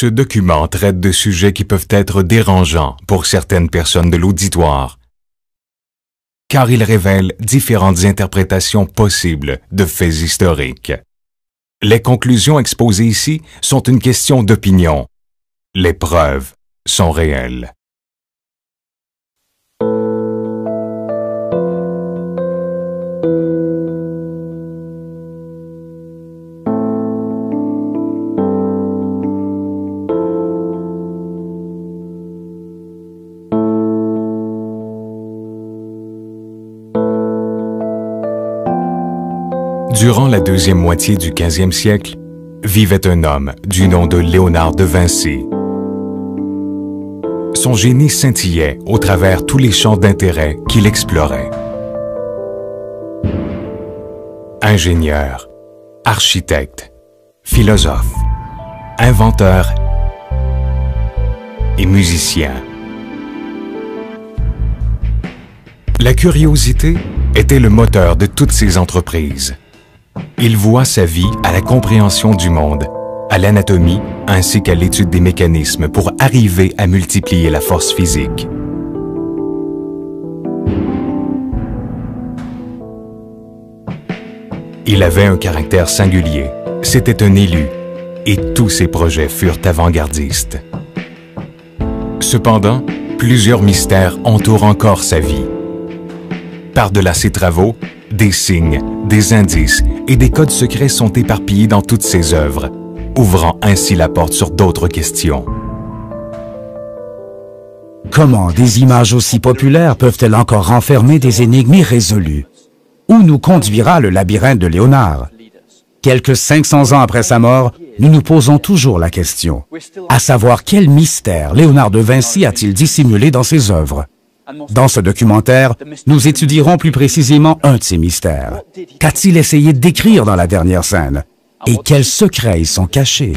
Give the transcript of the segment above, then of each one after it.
Ce document traite de sujets qui peuvent être dérangeants pour certaines personnes de l'auditoire, car il révèle différentes interprétations possibles de faits historiques. Les conclusions exposées ici sont une question d'opinion. Les preuves sont réelles. Durant la deuxième moitié du 15e siècle, vivait un homme du nom de Léonard de Vinci. Son génie scintillait au travers tous les champs d'intérêt qu'il explorait. Ingénieur, architecte, philosophe, inventeur et musicien. La curiosité était le moteur de toutes ses entreprises. Il voit sa vie à la compréhension du monde, à l'anatomie ainsi qu'à l'étude des mécanismes pour arriver à multiplier la force physique. Il avait un caractère singulier, c'était un élu, et tous ses projets furent avant-gardistes. Cependant, plusieurs mystères entourent encore sa vie. Par-delà ses travaux, des signes, des indices et des codes secrets sont éparpillés dans toutes ses œuvres, ouvrant ainsi la porte sur d'autres questions. Comment des images aussi populaires peuvent-elles encore renfermer des énigmes irrésolues? Où nous conduira le labyrinthe de Léonard? Quelques 500 ans après sa mort, nous nous posons toujours la question, à savoir quel mystère Léonard de Vinci a-t-il dissimulé dans ses œuvres? Dans ce documentaire, nous étudierons plus précisément un de ces mystères. Qu'a-t-il essayé d'écrire dans la dernière scène? Et quels secrets y sont cachés?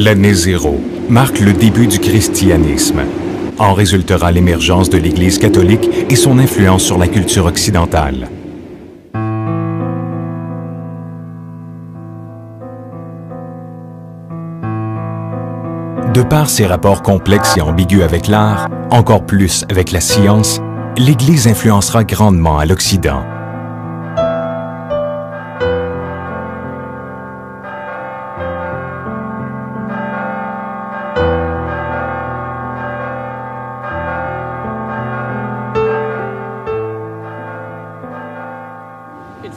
L'année zéro marque le début du christianisme. En résultera l'émergence de l'Église catholique et son influence sur la culture occidentale. De par ses rapports complexes et ambigus avec l'art, encore plus avec la science, l'Église influencera grandement à l'Occident.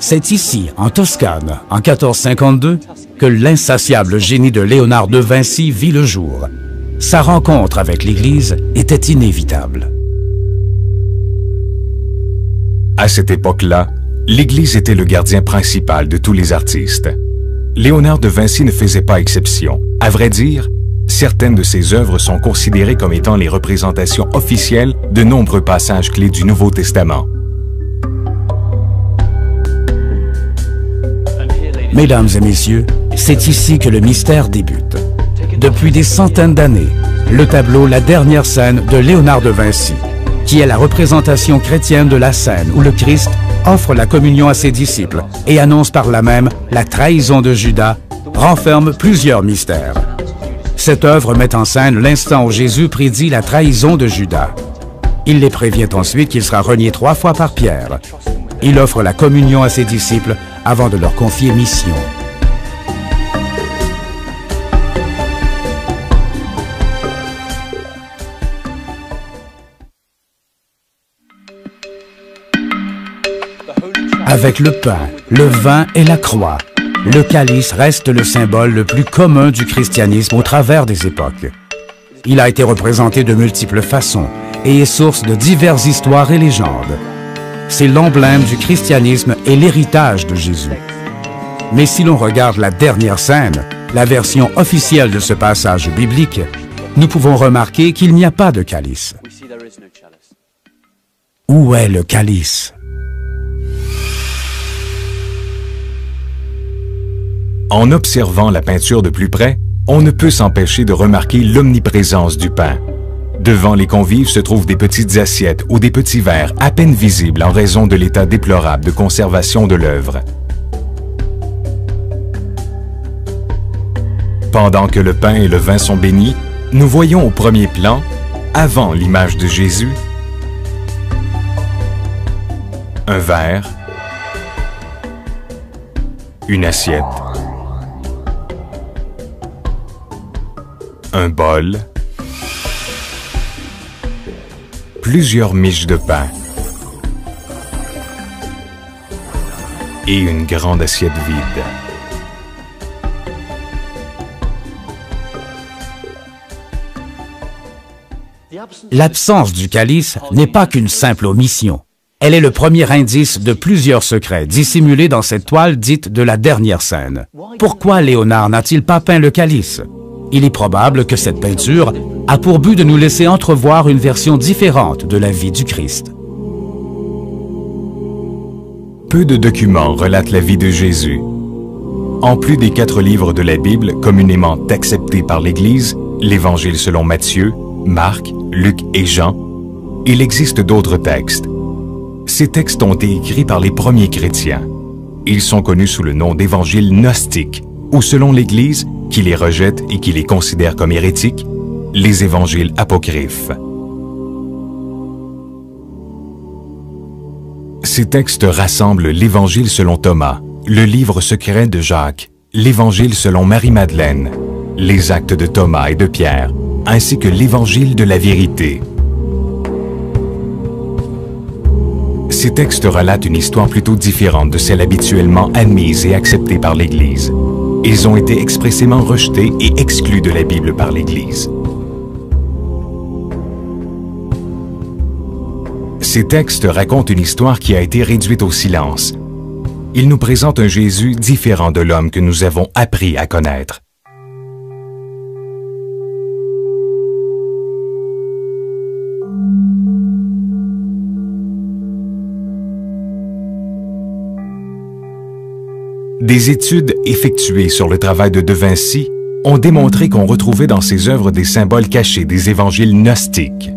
C'est ici, en Toscane, en 1452, que l'insatiable génie de Léonard de Vinci vit le jour. Sa rencontre avec l'Église était inévitable. À cette époque-là, l'Église était le gardien principal de tous les artistes. Léonard de Vinci ne faisait pas exception. À vrai dire, certaines de ses œuvres sont considérées comme étant les représentations officielles de nombreux passages clés du Nouveau Testament. Mesdames et messieurs, c'est ici que le mystère débute. Depuis des centaines d'années, le tableau La dernière scène de Léonard de Vinci, qui est la représentation chrétienne de la scène où le Christ offre la communion à ses disciples et annonce par là même la trahison de Judas, renferme plusieurs mystères. Cette œuvre met en scène l'instant où Jésus prédit la trahison de Judas. Il les prévient ensuite qu'il sera renié trois fois par Pierre. Il offre la communion à ses disciples avant de leur confier mission. Avec le pain, le vin et la croix, le calice reste le symbole le plus commun du christianisme au travers des époques. Il a été représenté de multiples façons, et est source de diverses histoires et légendes. C'est l'emblème du christianisme et l'héritage de Jésus. Mais si l'on regarde la dernière scène, la version officielle de ce passage biblique, nous pouvons remarquer qu'il n'y a pas de calice. Où est le calice? En observant la peinture de plus près, on ne peut s'empêcher de remarquer l'omniprésence du pain. Devant les convives se trouvent des petites assiettes ou des petits verres à peine visibles en raison de l'état déplorable de conservation de l'œuvre. Pendant que le pain et le vin sont bénis, nous voyons au premier plan, avant l'image de Jésus, un verre, une assiette, un bol, plusieurs miches de pain et une grande assiette vide. L'absence du calice n'est pas qu'une simple omission. Elle est le premier indice de plusieurs secrets dissimulés dans cette toile dite de la dernière scène. Pourquoi Léonard n'a-t-il pas peint le calice? Il est probable que cette peinture a pour but de nous laisser entrevoir une version différente de la vie du Christ. Peu de documents relatent la vie de Jésus. En plus des quatre livres de la Bible communément acceptés par l'Église, l'Évangile selon Matthieu, Marc, Luc et Jean, il existe d'autres textes. Ces textes ont été écrits par les premiers chrétiens. Ils sont connus sous le nom d'évangiles gnostiques, ou selon l'Église, qui les rejette et qui les considère comme hérétiques, les évangiles apocryphes. Ces textes rassemblent l'Évangile selon Thomas, le livre secret de Jacques, l'Évangile selon Marie-Madeleine, les actes de Thomas et de Pierre, ainsi que l'Évangile de la vérité. Ces textes relatent une histoire plutôt différente de celle habituellement admise et acceptée par l'Église. Ils ont été expressément rejetés et exclus de la Bible par l'Église. Ces textes racontent une histoire qui a été réduite au silence. Ils nous présentent un Jésus différent de l'homme que nous avons appris à connaître. Des études effectuées sur le travail de De Vinci ont démontré qu'on retrouvait dans ses œuvres des symboles cachés des évangiles gnostiques.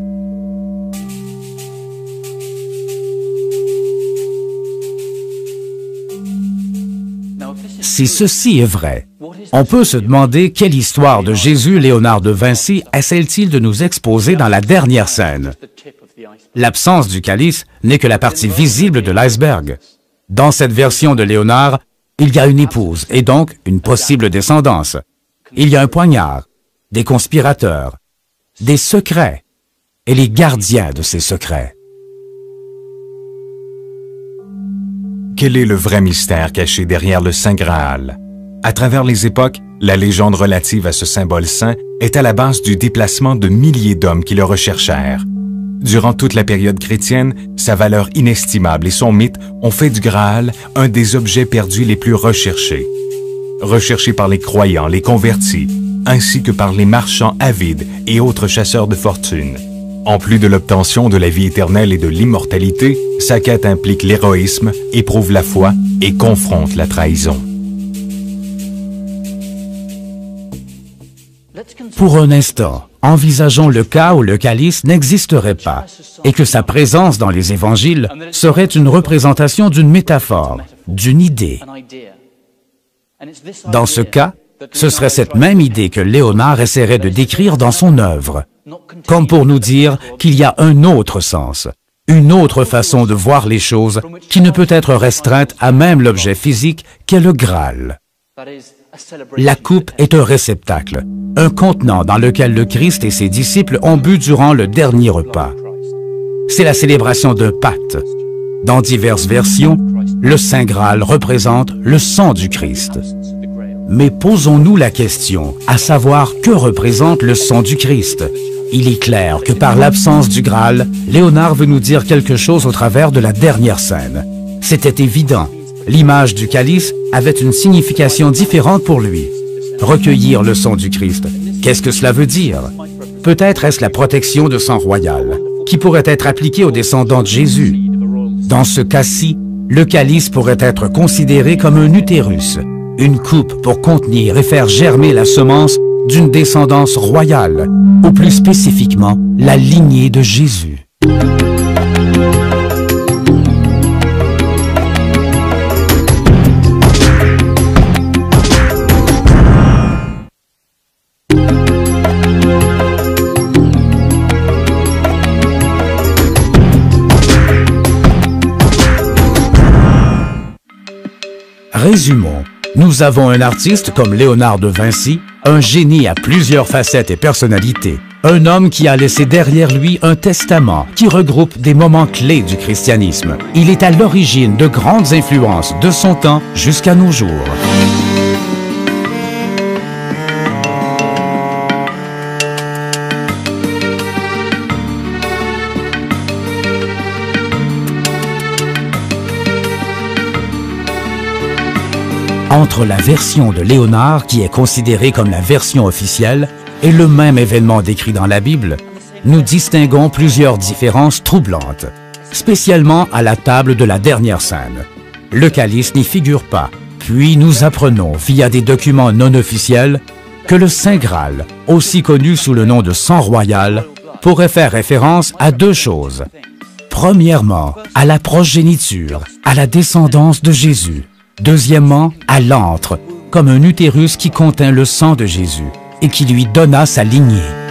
Si ceci est vrai, on peut se demander quelle histoire de Jésus Léonard de Vinci essaie-t-il de nous exposer dans la dernière scène. L'absence du calice n'est que la partie visible de l'iceberg. Dans cette version de Léonard, il y a une épouse et donc une possible descendance. Il y a un poignard, des conspirateurs, des secrets et les gardiens de ces secrets. Quel est le vrai mystère caché derrière le Saint Graal? À travers les époques, la légende relative à ce symbole saint est à la base du déplacement de milliers d'hommes qui le recherchèrent. Durant toute la période chrétienne, sa valeur inestimable et son mythe ont fait du Graal un des objets perdus les plus recherchés. Recherché par les croyants, les convertis, ainsi que par les marchands avides et autres chasseurs de fortune. En plus de l'obtention de la vie éternelle et de l'immortalité, sa quête implique l'héroïsme, éprouve la foi et confronte la trahison. Pour un instant, envisageons le cas où le calice n'existerait pas et que sa présence dans les évangiles serait une représentation d'une métaphore, d'une idée. Dans ce cas, ce serait cette même idée que Léonard essaierait de décrire dans son œuvre, comme pour nous dire qu'il y a un autre sens, une autre façon de voir les choses qui ne peut être restreinte à même l'objet physique qu'est le Graal. La coupe est un réceptacle, un contenant dans lequel le Christ et ses disciples ont bu durant le dernier repas. C'est la célébration d'un pacte. Dans diverses versions, le Saint Graal représente le sang du Christ. Mais posons-nous la question, à savoir que représente le sang du Christ Il est clair que par l'absence du Graal, Léonard veut nous dire quelque chose au travers de la dernière scène. C'était évident. L'image du calice avait une signification différente pour lui. Recueillir le sang du Christ, qu'est-ce que cela veut dire? Peut-être est-ce la protection de sang royal, qui pourrait être appliquée aux descendants de Jésus. Dans ce cas-ci, le calice pourrait être considéré comme un utérus, une coupe pour contenir et faire germer la semence d'une descendance royale, ou plus spécifiquement, la lignée de Jésus. Résumons. Nous avons un artiste comme Léonard de Vinci, un génie à plusieurs facettes et personnalités, un homme qui a laissé derrière lui un testament qui regroupe des moments clés du christianisme. Il est à l'origine de grandes influences de son temps jusqu'à nos jours. Entre la version de Léonard, qui est considérée comme la version officielle, et le même événement décrit dans la Bible, nous distinguons plusieurs différences troublantes, spécialement à la table de la dernière scène. Le calice n'y figure pas, puis nous apprenons via des documents non officiels que le Saint Graal, aussi connu sous le nom de sang royal, pourrait faire référence à deux choses. Premièrement, à la progéniture, à la descendance de Jésus. Deuxièmement, à l'antre, comme un utérus qui contient le sang de Jésus et qui lui donna sa lignée.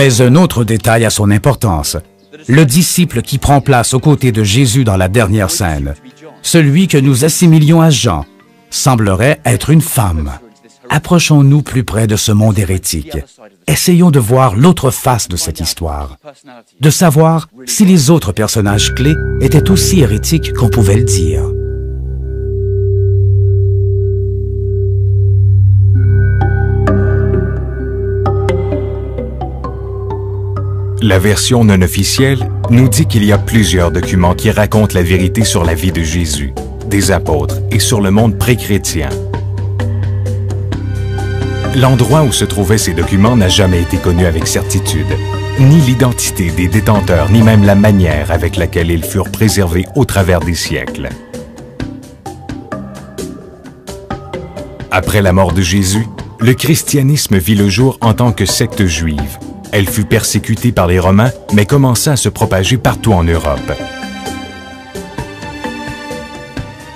Mais un autre détail a son importance. Le disciple qui prend place aux côtés de Jésus dans la dernière scène, celui que nous assimilions à Jean, semblerait être une femme. Approchons-nous plus près de ce monde hérétique. Essayons de voir l'autre face de cette histoire. De savoir si les autres personnages clés étaient aussi hérétiques qu'on pouvait le dire. La version non officielle nous dit qu'il y a plusieurs documents qui racontent la vérité sur la vie de Jésus, des apôtres et sur le monde pré-chrétien. L'endroit où se trouvaient ces documents n'a jamais été connu avec certitude, ni l'identité des détenteurs, ni même la manière avec laquelle ils furent préservés au travers des siècles. Après la mort de Jésus, le christianisme vit le jour en tant que secte juive, elle fut persécutée par les Romains, mais commença à se propager partout en Europe.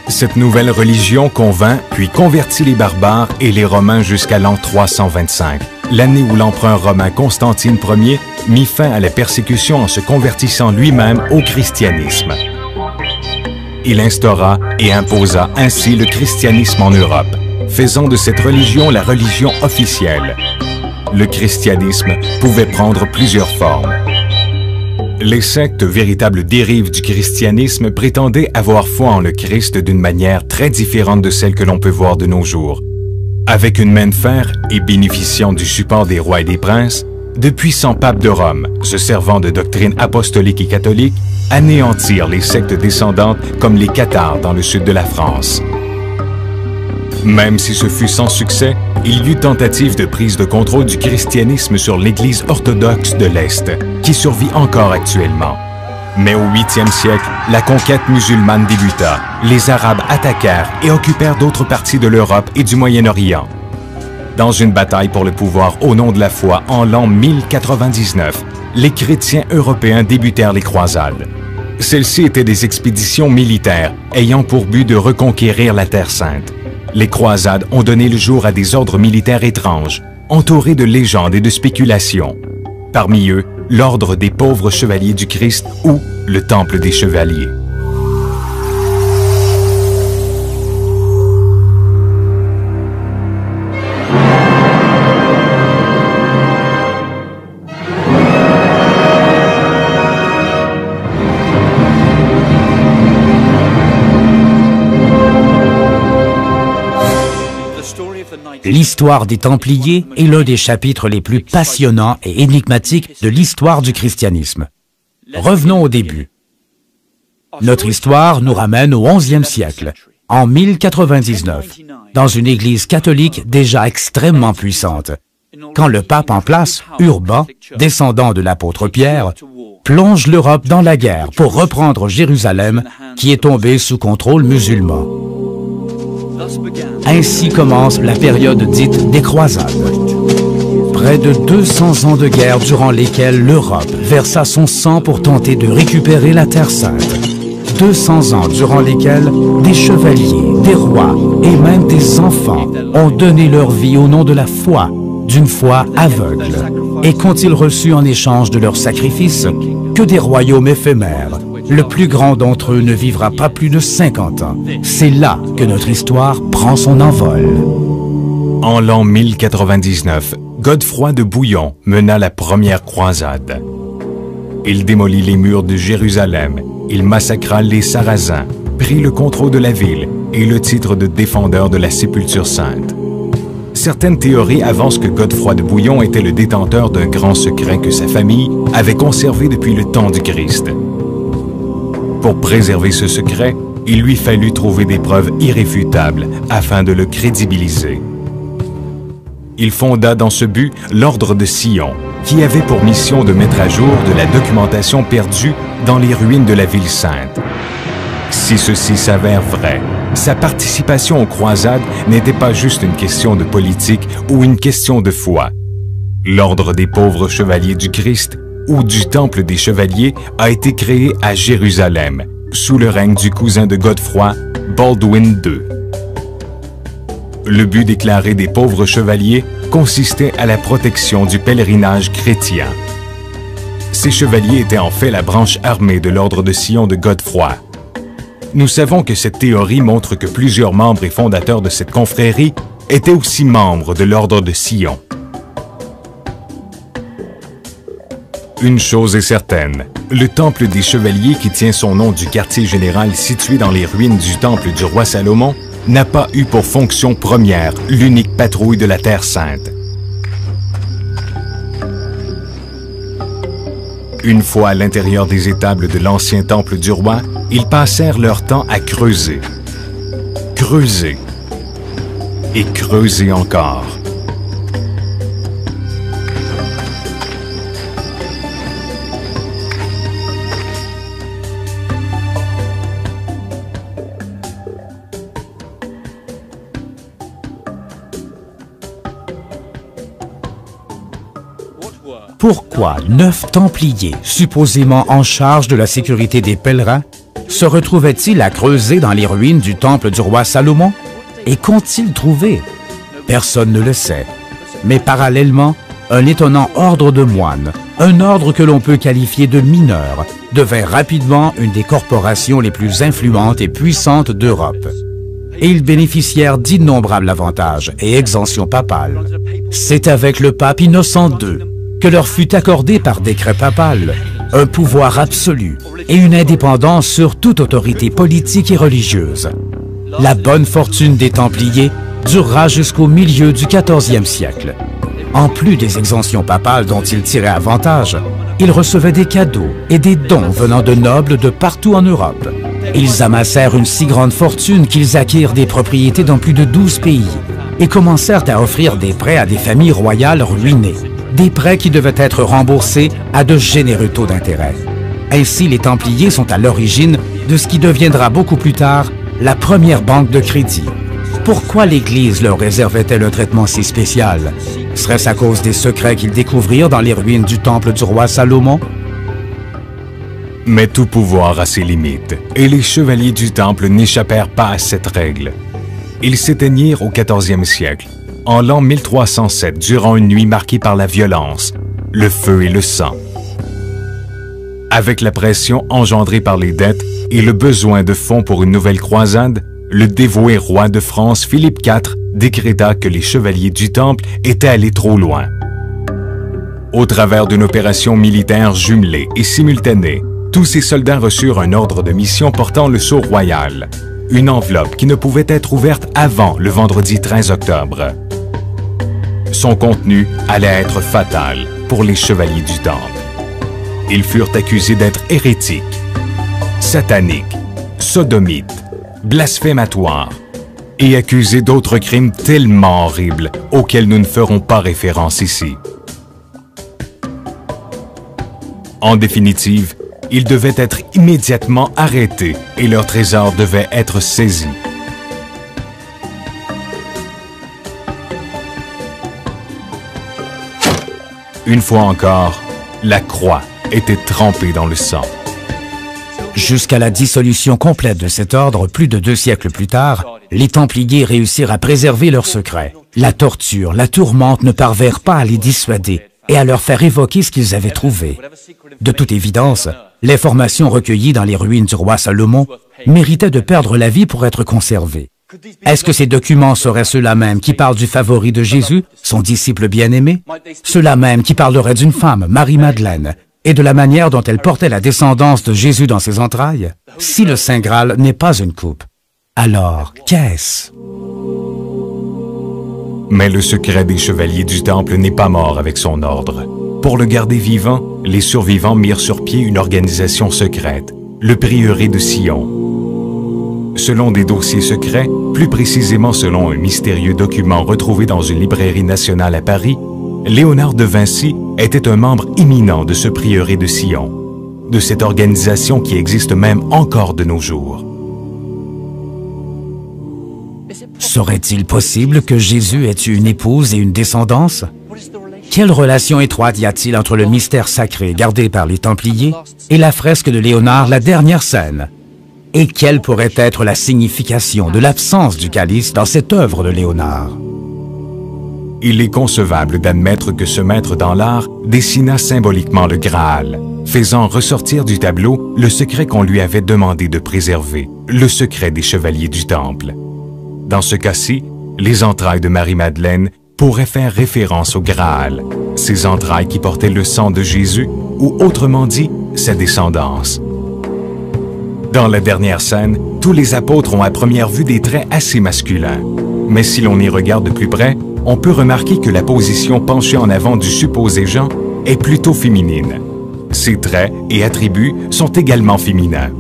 Cette nouvelle religion convainc puis convertit les barbares et les Romains jusqu'à l'an 325, l'année où l'empereur romain Constantine Ier mit fin à la persécution en se convertissant lui-même au christianisme. Il instaura et imposa ainsi le christianisme en Europe, faisant de cette religion la religion officielle, le christianisme pouvait prendre plusieurs formes. Les sectes, véritables dérives du christianisme, prétendaient avoir foi en le Christ d'une manière très différente de celle que l'on peut voir de nos jours. Avec une main de fer et bénéficiant du support des rois et des princes, de puissants papes de Rome, se servant de doctrines apostoliques et catholiques, anéantirent les sectes descendantes comme les cathares dans le sud de la France. Même si ce fut sans succès, il y eut tentative de prise de contrôle du christianisme sur l'Église orthodoxe de l'Est, qui survit encore actuellement. Mais au 8e siècle, la conquête musulmane débuta. Les Arabes attaquèrent et occupèrent d'autres parties de l'Europe et du Moyen-Orient. Dans une bataille pour le pouvoir au nom de la foi en l'an 1099, les chrétiens européens débutèrent les croisades. Celles-ci étaient des expéditions militaires ayant pour but de reconquérir la Terre sainte. Les croisades ont donné le jour à des ordres militaires étranges, entourés de légendes et de spéculations. Parmi eux, l'Ordre des pauvres chevaliers du Christ ou le Temple des chevaliers. L'histoire des Templiers est l'un des chapitres les plus passionnants et énigmatiques de l'histoire du christianisme. Revenons au début. Notre histoire nous ramène au 11e siècle, en 1099, dans une église catholique déjà extrêmement puissante, quand le pape en place, Urbain, descendant de l'apôtre Pierre, plonge l'Europe dans la guerre pour reprendre Jérusalem qui est tombée sous contrôle musulman. Ainsi commence la période dite des croisades. Près de 200 ans de guerre durant lesquels l'Europe versa son sang pour tenter de récupérer la Terre Sainte. 200 ans durant lesquels des chevaliers, des rois et même des enfants ont donné leur vie au nom de la foi, d'une foi aveugle. Et qu'ont-ils reçu en échange de leur sacrifice Que des royaumes éphémères, le plus grand d'entre eux ne vivra pas plus de 50 ans. C'est là que notre histoire prend son envol. En l'an 1099, Godefroy de Bouillon mena la première croisade. Il démolit les murs de Jérusalem, il massacra les Sarrasins, prit le contrôle de la ville et le titre de défendeur de la sépulture sainte. Certaines théories avancent que Godefroy de Bouillon était le détenteur d'un grand secret que sa famille avait conservé depuis le temps du Christ. Pour préserver ce secret, il lui fallut trouver des preuves irréfutables afin de le crédibiliser. Il fonda dans ce but l'Ordre de Sion, qui avait pour mission de mettre à jour de la documentation perdue dans les ruines de la ville sainte. Si ceci s'avère vrai, sa participation aux croisades n'était pas juste une question de politique ou une question de foi. L'Ordre des pauvres chevaliers du Christ ou du Temple des Chevaliers a été créé à Jérusalem, sous le règne du cousin de Godefroy, Baldwin II. Le but déclaré des pauvres chevaliers consistait à la protection du pèlerinage chrétien. Ces chevaliers étaient en fait la branche armée de l'ordre de Sion de Godefroy. Nous savons que cette théorie montre que plusieurs membres et fondateurs de cette confrérie étaient aussi membres de l'ordre de Sion. Une chose est certaine, le Temple des Chevaliers qui tient son nom du quartier général situé dans les ruines du Temple du roi Salomon n'a pas eu pour fonction première l'unique patrouille de la Terre Sainte. Une fois à l'intérieur des étables de l'ancien temple du roi, ils passèrent leur temps à creuser. Creuser. Et creuser encore. Pourquoi neuf Templiers, supposément en charge de la sécurité des pèlerins, se retrouvaient-ils à creuser dans les ruines du temple du roi Salomon? Et qu'ont-ils trouvé? Personne ne le sait. Mais parallèlement, un étonnant ordre de moines, un ordre que l'on peut qualifier de mineur, devint rapidement une des corporations les plus influentes et puissantes d'Europe. Et ils bénéficièrent d'innombrables avantages et exemptions papales. C'est avec le pape Innocent II que leur fut accordé par décret papal un pouvoir absolu et une indépendance sur toute autorité politique et religieuse. La bonne fortune des Templiers durera jusqu'au milieu du 14e siècle. En plus des exemptions papales dont ils tiraient avantage, ils recevaient des cadeaux et des dons venant de nobles de partout en Europe. Ils amassèrent une si grande fortune qu'ils acquirent des propriétés dans plus de 12 pays et commencèrent à offrir des prêts à des familles royales ruinées, des prêts qui devaient être remboursés à de généreux taux d'intérêt. Ainsi, les Templiers sont à l'origine de ce qui deviendra beaucoup plus tard la première banque de crédit. Pourquoi l'Église leur réservait-elle un traitement si spécial? Serait-ce à cause des secrets qu'ils découvrirent dans les ruines du temple du roi Salomon? Mais tout pouvoir a ses limites, et les chevaliers du temple n'échappèrent pas à cette règle. Ils s'éteignirent au 14e siècle, en l'an 1307, durant une nuit marquée par la violence, le feu et le sang. Avec la pression engendrée par les dettes et le besoin de fonds pour une nouvelle croisade, le dévoué roi de France Philippe IV décréta que les chevaliers du Temple étaient allés trop loin. Au travers d'une opération militaire jumelée et simultanée, tous ces soldats reçurent un ordre de mission portant le sceau royal, une enveloppe qui ne pouvait être ouverte avant le vendredi 13 octobre. Son contenu allait être fatal pour les chevaliers du Temple. Ils furent accusés d'être hérétiques, sataniques, sodomites, blasphématoires et accusés d'autres crimes tellement horribles auxquels nous ne ferons pas référence ici. En définitive, ils devaient être immédiatement arrêtés et leur trésor devait être saisi. Une fois encore, la croix était trempée dans le sang. Jusqu'à la dissolution complète de cet ordre, plus de deux siècles plus tard, les Templiers réussirent à préserver leur secret. La torture, la tourmente ne parvinrent pas à les dissuader et à leur faire évoquer ce qu'ils avaient trouvé. De toute évidence, l'information recueillie dans les ruines du roi Salomon méritait de perdre la vie pour être conservée. Est-ce que ces documents seraient ceux-là même qui parlent du favori de Jésus, son disciple bien-aimé? Ceux-là même qui parleraient d'une femme, Marie-Madeleine, et de la manière dont elle portait la descendance de Jésus dans ses entrailles? Si le Saint Graal n'est pas une coupe, alors qu'est-ce? Mais le secret des chevaliers du Temple n'est pas mort avec son ordre. Pour le garder vivant, les survivants mirent sur pied une organisation secrète, le prieuré de Sion. Selon des dossiers secrets, plus précisément selon un mystérieux document retrouvé dans une librairie nationale à Paris, Léonard de Vinci était un membre imminent de ce prieuré de Sion, de cette organisation qui existe même encore de nos jours. Serait-il possible que Jésus ait eu une épouse et une descendance? Quelle relation étroite y a-t-il entre le mystère sacré gardé par les Templiers et la fresque de Léonard, la dernière scène? Et quelle pourrait être la signification de l'absence du calice dans cette œuvre de Léonard? Il est concevable d'admettre que ce maître dans l'art dessina symboliquement le Graal, faisant ressortir du tableau le secret qu'on lui avait demandé de préserver, le secret des chevaliers du Temple. Dans ce cas-ci, les entrailles de Marie-Madeleine pourraient faire référence au Graal, ces entrailles qui portaient le sang de Jésus, ou autrement dit, sa descendance. Dans la dernière scène, tous les apôtres ont à première vue des traits assez masculins. Mais si l'on y regarde de plus près, on peut remarquer que la position penchée en avant du supposé Jean est plutôt féminine. Ses traits et attributs sont également féminins.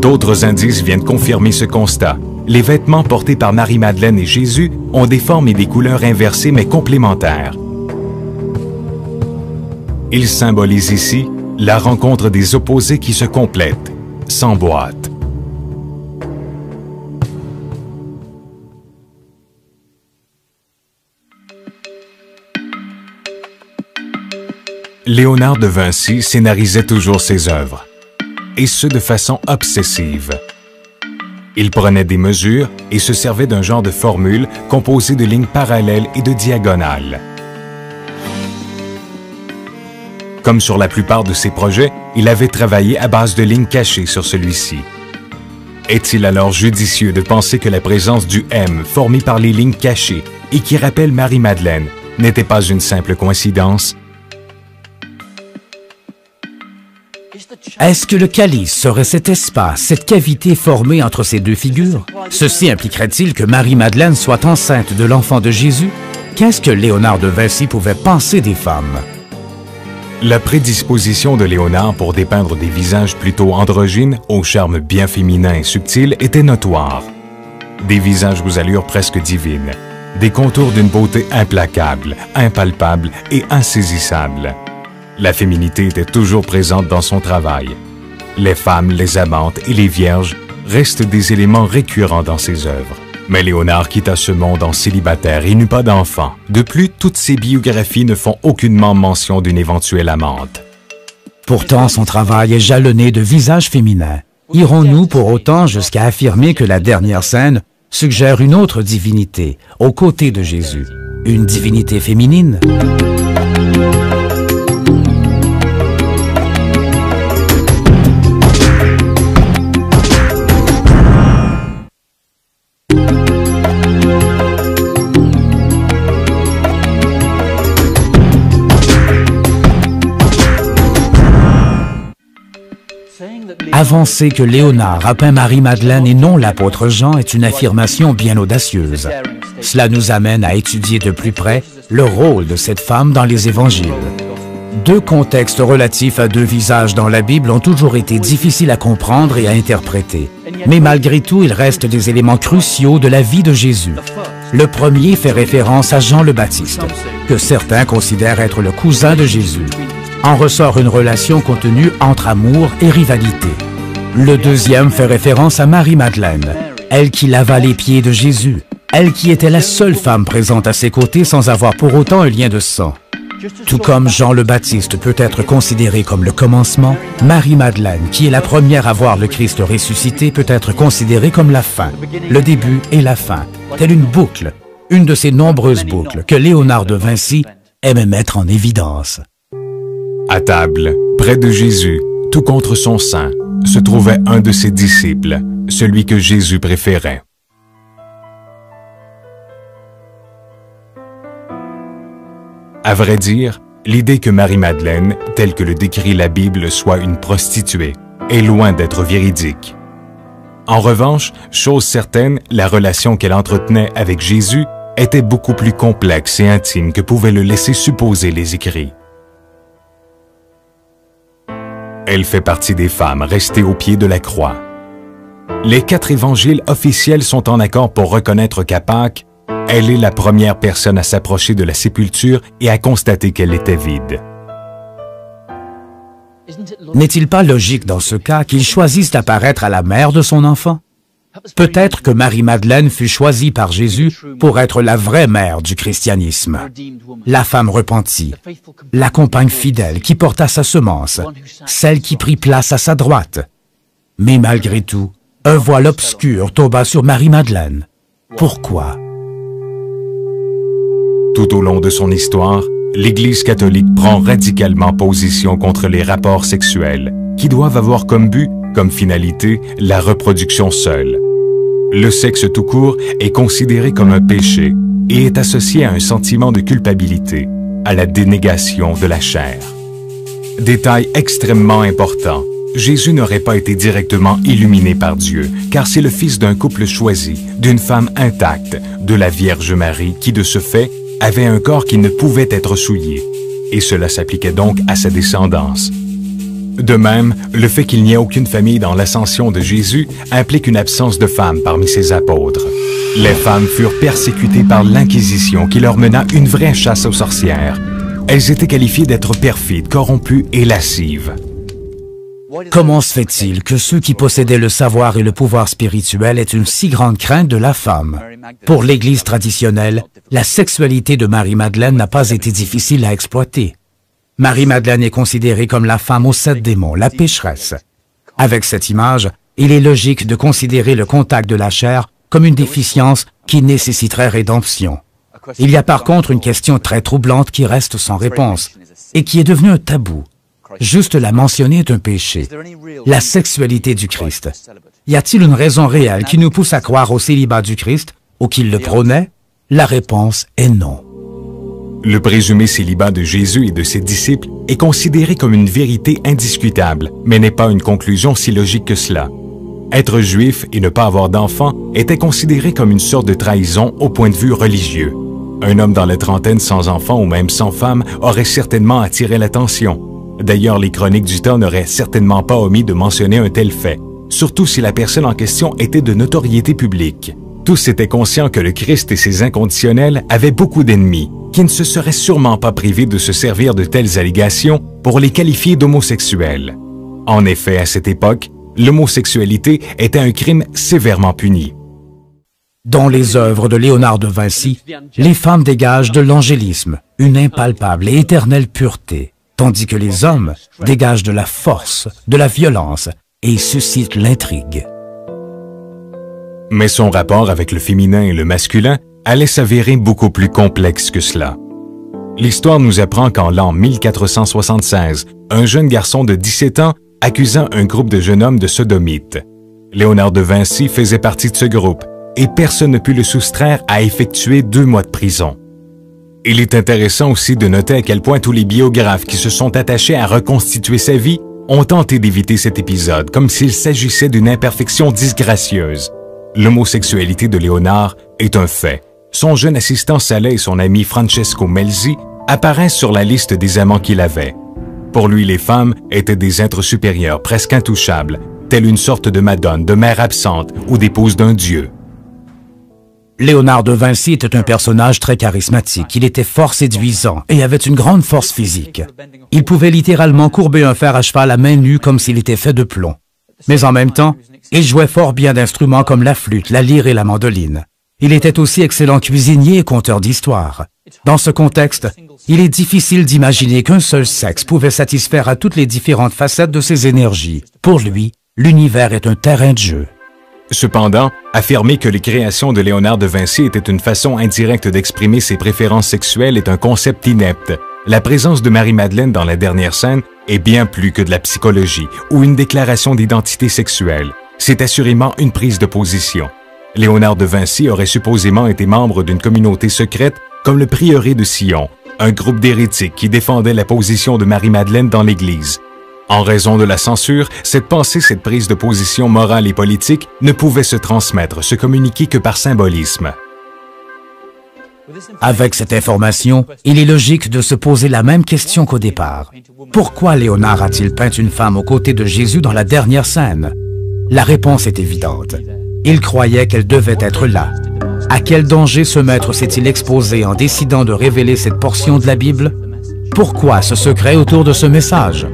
D'autres indices viennent confirmer ce constat. Les vêtements portés par Marie-Madeleine et Jésus ont des formes et des couleurs inversées mais complémentaires. Ils symbolisent ici la rencontre des opposés qui se complètent, s'emboîtent. Léonard de Vinci scénarisait toujours ses œuvres et ce de façon obsessive. Il prenait des mesures et se servait d'un genre de formule composée de lignes parallèles et de diagonales. Comme sur la plupart de ses projets, il avait travaillé à base de lignes cachées sur celui-ci. Est-il alors judicieux de penser que la présence du M formé par les lignes cachées et qui rappelle Marie-Madeleine n'était pas une simple coïncidence? Est-ce que le calice serait cet espace, cette cavité formée entre ces deux figures? Ceci impliquerait-il que Marie-Madeleine soit enceinte de l'enfant de Jésus? Qu'est-ce que Léonard de Vinci pouvait penser des femmes? La prédisposition de Léonard pour dépeindre des visages plutôt androgynes, au charme bien féminin et subtil, était notoire. Des visages aux allures presque divines, des contours d'une beauté implacable, impalpable et insaisissable. La féminité était toujours présente dans son travail. Les femmes, les amantes et les vierges restent des éléments récurrents dans ses œuvres. Mais Léonard quitta ce monde en célibataire et n'eut pas d'enfant. De plus, toutes ses biographies ne font aucunement mention d'une éventuelle amante. Pourtant, son travail est jalonné de visages féminins. Irons-nous pour autant jusqu'à affirmer que la dernière scène suggère une autre divinité, aux côtés de Jésus, une divinité féminine? Avancer que Léonard a peint Marie-Madeleine et non l'apôtre Jean est une affirmation bien audacieuse. Cela nous amène à étudier de plus près le rôle de cette femme dans les évangiles. Deux contextes relatifs à deux visages dans la Bible ont toujours été difficiles à comprendre et à interpréter. Mais malgré tout, ils restent des éléments cruciaux de la vie de Jésus. Le premier fait référence à Jean le Baptiste, que certains considèrent être le cousin de Jésus. En ressort une relation contenue entre amour et rivalité. Le deuxième fait référence à Marie-Madeleine, elle qui lava les pieds de Jésus, elle qui était la seule femme présente à ses côtés sans avoir pour autant un lien de sang. Tout comme Jean le Baptiste peut être considéré comme le commencement, Marie-Madeleine, qui est la première à voir le Christ ressuscité, peut être considérée comme la fin, le début et la fin, telle une boucle, une de ces nombreuses boucles que Léonard de Vinci aimait mettre en évidence. À table, près de Jésus, tout contre son sein, se trouvait un de ses disciples, celui que Jésus préférait. À vrai dire, l'idée que Marie-Madeleine, telle que le décrit la Bible, soit une prostituée, est loin d'être véridique. En revanche, chose certaine, la relation qu'elle entretenait avec Jésus était beaucoup plus complexe et intime que pouvaient le laisser supposer les écrits. Elle fait partie des femmes restées au pied de la croix. Les quatre évangiles officiels sont en accord pour reconnaître qu'à Pâques, elle est la première personne à s'approcher de la sépulture et à constater qu'elle était vide. N'est-il pas logique dans ce cas qu'il choisisse d'apparaître à la mère de son enfant? Peut-être que Marie-Madeleine fut choisie par Jésus pour être la vraie mère du christianisme, la femme repentie, la compagne fidèle qui porta sa semence, celle qui prit place à sa droite. Mais malgré tout, un voile obscur tomba sur Marie-Madeleine. Pourquoi? Tout au long de son histoire, l'Église catholique prend radicalement position contre les rapports sexuels, qui doivent avoir comme but, comme finalité, la reproduction seule. Le sexe tout court est considéré comme un péché et est associé à un sentiment de culpabilité, à la dénégation de la chair. Détail extrêmement important, Jésus n'aurait pas été directement illuminé par Dieu, car c'est le fils d'un couple choisi, d'une femme intacte, de la Vierge Marie, qui de ce fait avait un corps qui ne pouvait être souillé, et cela s'appliquait donc à sa descendance. De même, le fait qu'il n'y ait aucune famille dans l'ascension de Jésus implique une absence de femmes parmi ses apôtres. Les femmes furent persécutées par l'Inquisition qui leur mena une vraie chasse aux sorcières. Elles étaient qualifiées d'être perfides, corrompues et lascives. Comment se fait-il que ceux qui possédaient le savoir et le pouvoir spirituel aient une si grande crainte de la femme? Pour l'Église traditionnelle, la sexualité de Marie-Madeleine n'a pas été difficile à exploiter. Marie-Madeleine est considérée comme la femme aux sept démons, la pécheresse. Avec cette image, il est logique de considérer le contact de la chair comme une déficience qui nécessiterait rédemption. Il y a par contre une question très troublante qui reste sans réponse et qui est devenue un tabou. Juste la mentionner est un péché. La sexualité du Christ. Y a-t-il une raison réelle qui nous pousse à croire au célibat du Christ ou qu'il le prônait? La réponse est non. Le présumé célibat de Jésus et de ses disciples est considéré comme une vérité indiscutable, mais n'est pas une conclusion si logique que cela. Être juif et ne pas avoir d'enfant était considéré comme une sorte de trahison au point de vue religieux. Un homme dans la trentaine sans enfant ou même sans femme aurait certainement attiré l'attention. D'ailleurs, les chroniques du temps n'auraient certainement pas omis de mentionner un tel fait, surtout si la personne en question était de notoriété publique. Tous étaient conscients que le Christ et ses inconditionnels avaient beaucoup d'ennemis, qui ne se seraient sûrement pas privés de se servir de telles allégations pour les qualifier d'homosexuels. En effet, à cette époque, l'homosexualité était un crime sévèrement puni. Dans les œuvres de Léonard de Vinci, les femmes dégagent de l'angélisme, une impalpable et éternelle pureté tandis que les hommes dégagent de la force, de la violence et suscitent l'intrigue. Mais son rapport avec le féminin et le masculin allait s'avérer beaucoup plus complexe que cela. L'histoire nous apprend qu'en l'an 1476, un jeune garçon de 17 ans accusa un groupe de jeunes hommes de sodomite. Léonard de Vinci faisait partie de ce groupe et personne ne put le soustraire à effectuer deux mois de prison. Il est intéressant aussi de noter à quel point tous les biographes qui se sont attachés à reconstituer sa vie ont tenté d'éviter cet épisode comme s'il s'agissait d'une imperfection disgracieuse. L'homosexualité de Léonard est un fait. Son jeune assistant Saleh et son ami Francesco Melzi apparaissent sur la liste des amants qu'il avait. Pour lui, les femmes étaient des êtres supérieurs, presque intouchables, telle une sorte de madone, de mère absente ou d'épouse d'un dieu. Léonard de Vinci était un personnage très charismatique. Il était fort séduisant et avait une grande force physique. Il pouvait littéralement courber un fer à cheval à main nue comme s'il était fait de plomb. Mais en même temps, il jouait fort bien d'instruments comme la flûte, la lyre et la mandoline. Il était aussi excellent cuisinier et conteur d'histoires. Dans ce contexte, il est difficile d'imaginer qu'un seul sexe pouvait satisfaire à toutes les différentes facettes de ses énergies. Pour lui, l'univers est un terrain de jeu. Cependant, affirmer que les créations de Léonard de Vinci étaient une façon indirecte d'exprimer ses préférences sexuelles est un concept inepte. La présence de Marie-Madeleine dans la dernière scène est bien plus que de la psychologie ou une déclaration d'identité sexuelle. C'est assurément une prise de position. Léonard de Vinci aurait supposément été membre d'une communauté secrète comme le prieuré de Sion, un groupe d'hérétiques qui défendait la position de Marie-Madeleine dans l'Église. En raison de la censure, cette pensée, cette prise de position morale et politique ne pouvait se transmettre, se communiquer que par symbolisme. Avec cette information, il est logique de se poser la même question qu'au départ. Pourquoi Léonard a-t-il peint une femme aux côtés de Jésus dans la dernière scène? La réponse est évidente. Il croyait qu'elle devait être là. À quel danger ce maître s'est-il exposé en décidant de révéler cette portion de la Bible? Pourquoi ce secret autour de ce message?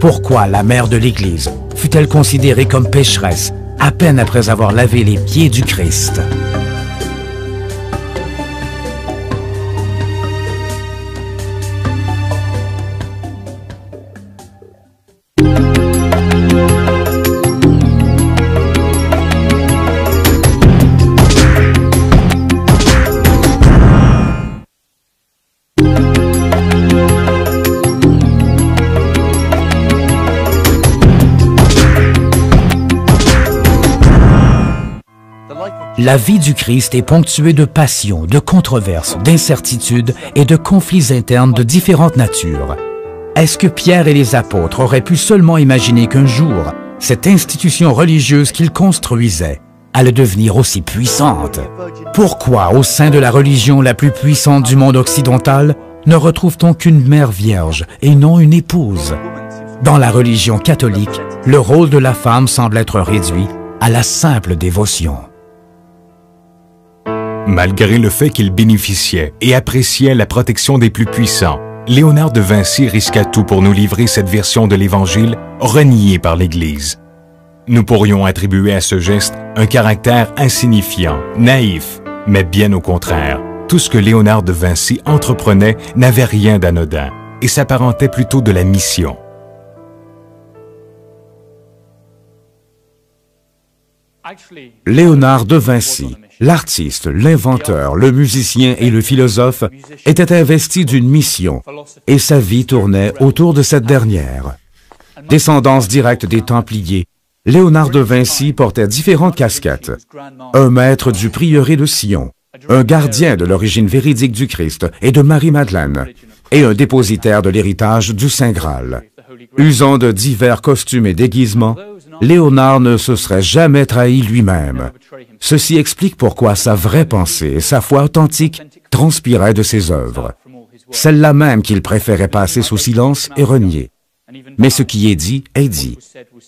Pourquoi la mère de l'Église fut-elle considérée comme pécheresse à peine après avoir lavé les pieds du Christ? La vie du Christ est ponctuée de passions, de controverses, d'incertitudes et de conflits internes de différentes natures. Est-ce que Pierre et les apôtres auraient pu seulement imaginer qu'un jour, cette institution religieuse qu'ils construisaient allait devenir aussi puissante? Pourquoi, au sein de la religion la plus puissante du monde occidental, ne retrouve-t-on qu'une mère vierge et non une épouse? Dans la religion catholique, le rôle de la femme semble être réduit à la simple dévotion. Malgré le fait qu'il bénéficiait et appréciait la protection des plus puissants, Léonard de Vinci risqua tout pour nous livrer cette version de l'Évangile reniée par l'Église. Nous pourrions attribuer à ce geste un caractère insignifiant, naïf, mais bien au contraire. Tout ce que Léonard de Vinci entreprenait n'avait rien d'anodin et s'apparentait plutôt de la mission. Léonard de Vinci, l'artiste, l'inventeur, le musicien et le philosophe, était investi d'une mission et sa vie tournait autour de cette dernière. Descendance directe des Templiers, Léonard de Vinci portait différentes casquettes. Un maître du prieuré de Sion, un gardien de l'origine véridique du Christ et de Marie-Madeleine, et un dépositaire de l'héritage du Saint Graal. Usant de divers costumes et déguisements, Léonard ne se serait jamais trahi lui-même. Ceci explique pourquoi sa vraie pensée et sa foi authentique transpiraient de ses œuvres. Celle-là même qu'il préférait passer sous silence et renier. Mais ce qui est dit est dit.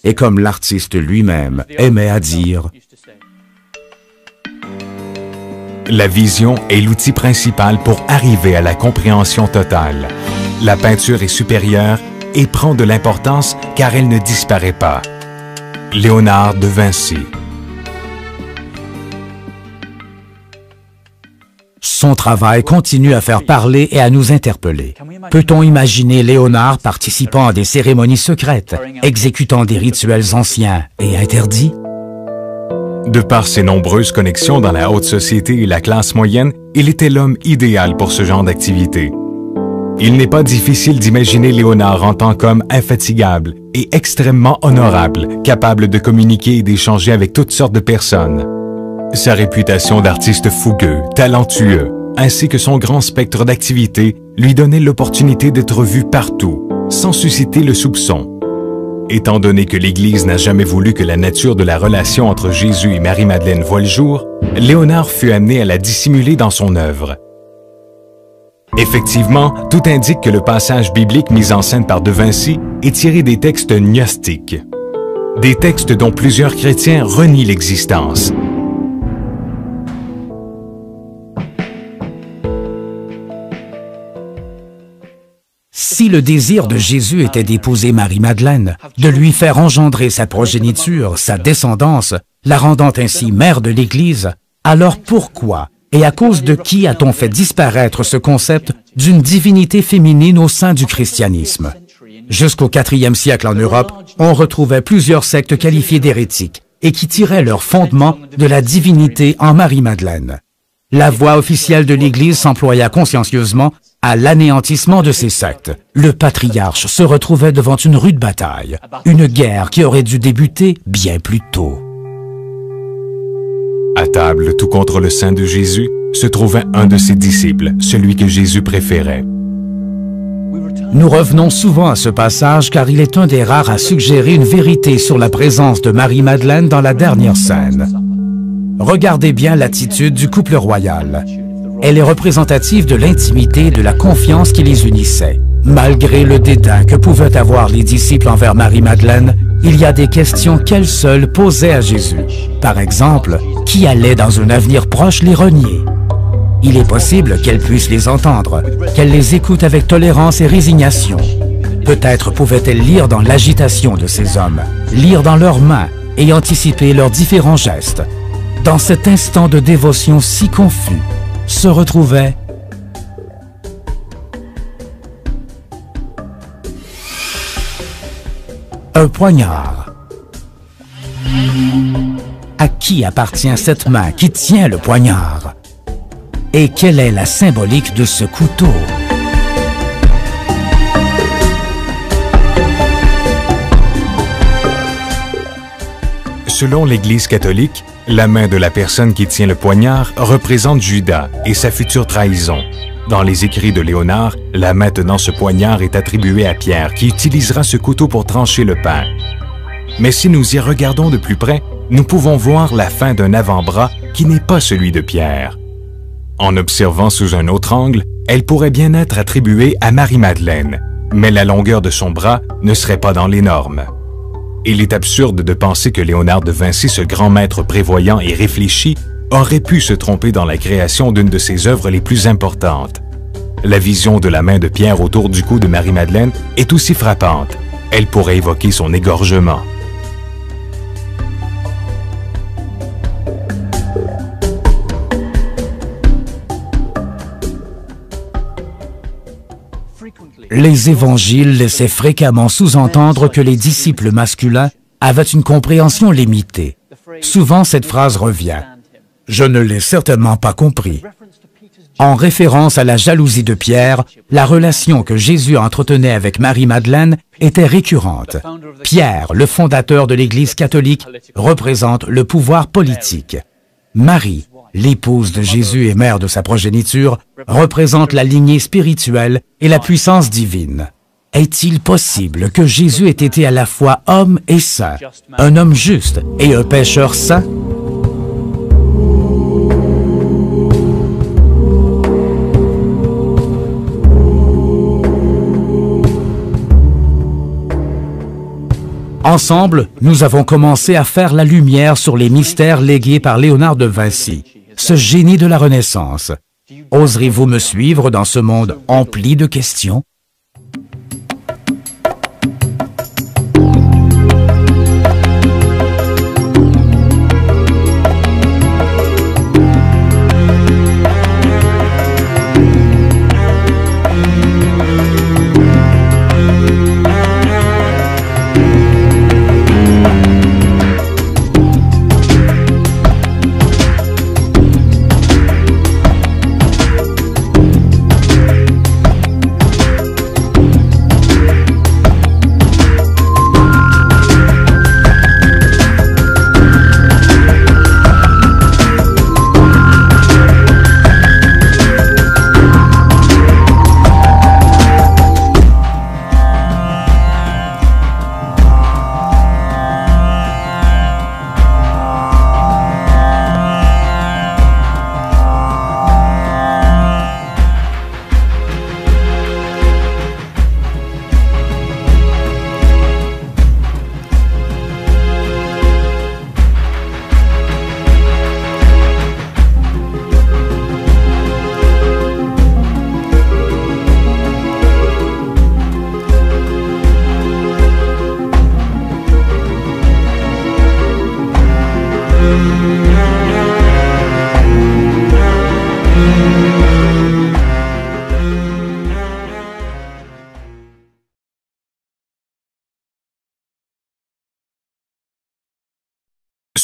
Et comme l'artiste lui-même aimait à dire, La vision est l'outil principal pour arriver à la compréhension totale. La peinture est supérieure et prend de l'importance car elle ne disparaît pas. Léonard de Vinci Son travail continue à faire parler et à nous interpeller. Peut-on imaginer Léonard participant à des cérémonies secrètes, exécutant des rituels anciens et interdits? De par ses nombreuses connexions dans la haute société et la classe moyenne, il était l'homme idéal pour ce genre d'activité. Il n'est pas difficile d'imaginer Léonard en tant qu'homme infatigable et extrêmement honorable, capable de communiquer et d'échanger avec toutes sortes de personnes. Sa réputation d'artiste fougueux, talentueux, ainsi que son grand spectre d'activités lui donnait l'opportunité d'être vu partout, sans susciter le soupçon. Étant donné que l'Église n'a jamais voulu que la nature de la relation entre Jésus et Marie-Madeleine voie le jour, Léonard fut amené à la dissimuler dans son œuvre. Effectivement, tout indique que le passage biblique mis en scène par De Vinci est tiré des textes gnostiques, des textes dont plusieurs chrétiens renient l'existence. Si le désir de Jésus était d'épouser Marie-Madeleine, de lui faire engendrer sa progéniture, sa descendance, la rendant ainsi mère de l'Église, alors pourquoi et à cause de qui a-t-on fait disparaître ce concept d'une divinité féminine au sein du christianisme? Jusqu'au IVe siècle en Europe, on retrouvait plusieurs sectes qualifiées d'hérétiques et qui tiraient leur fondement de la divinité en Marie-Madeleine. La voix officielle de l'Église s'employa consciencieusement à l'anéantissement de ces sectes. Le patriarche se retrouvait devant une rude bataille, une guerre qui aurait dû débuter bien plus tôt. À table, tout contre le sein de Jésus, se trouvait un de ses disciples, celui que Jésus préférait. Nous revenons souvent à ce passage car il est un des rares à suggérer une vérité sur la présence de Marie-Madeleine dans la dernière scène. Regardez bien l'attitude du couple royal. Elle est représentative de l'intimité et de la confiance qui les unissait. Malgré le dédain que pouvaient avoir les disciples envers Marie-Madeleine, il y a des questions qu'elle seule posait à Jésus. Par exemple, qui allait dans un avenir proche les renier? Il est possible qu'elle puisse les entendre, qu'elle les écoute avec tolérance et résignation. Peut-être pouvait-elle lire dans l'agitation de ces hommes, lire dans leurs mains et anticiper leurs différents gestes. Dans cet instant de dévotion si confus, se retrouvait un poignard. À qui appartient cette main qui tient le poignard? Et quelle est la symbolique de ce couteau? Selon l'Église catholique, la main de la personne qui tient le poignard représente Judas et sa future trahison. Dans les écrits de Léonard, la main tenant ce poignard est attribuée à Pierre, qui utilisera ce couteau pour trancher le pain. Mais si nous y regardons de plus près, nous pouvons voir la fin d'un avant-bras qui n'est pas celui de Pierre. En observant sous un autre angle, elle pourrait bien être attribuée à Marie-Madeleine, mais la longueur de son bras ne serait pas dans les normes. Il est absurde de penser que Léonard de Vinci, ce grand maître prévoyant et réfléchi, aurait pu se tromper dans la création d'une de ses œuvres les plus importantes. La vision de la main de Pierre autour du cou de Marie-Madeleine est aussi frappante. Elle pourrait évoquer son égorgement. Les évangiles laissaient fréquemment sous-entendre que les disciples masculins avaient une compréhension limitée. Souvent, cette phrase revient. Je ne l'ai certainement pas compris. En référence à la jalousie de Pierre, la relation que Jésus entretenait avec Marie-Madeleine était récurrente. Pierre, le fondateur de l'Église catholique, représente le pouvoir politique. Marie, l'épouse de Jésus et mère de sa progéniture, représente la lignée spirituelle et la puissance divine. Est-il possible que Jésus ait été à la fois homme et saint, un homme juste et un pécheur saint? Ensemble, nous avons commencé à faire la lumière sur les mystères légués par Léonard de Vinci, ce génie de la Renaissance. Oserez-vous me suivre dans ce monde empli de questions?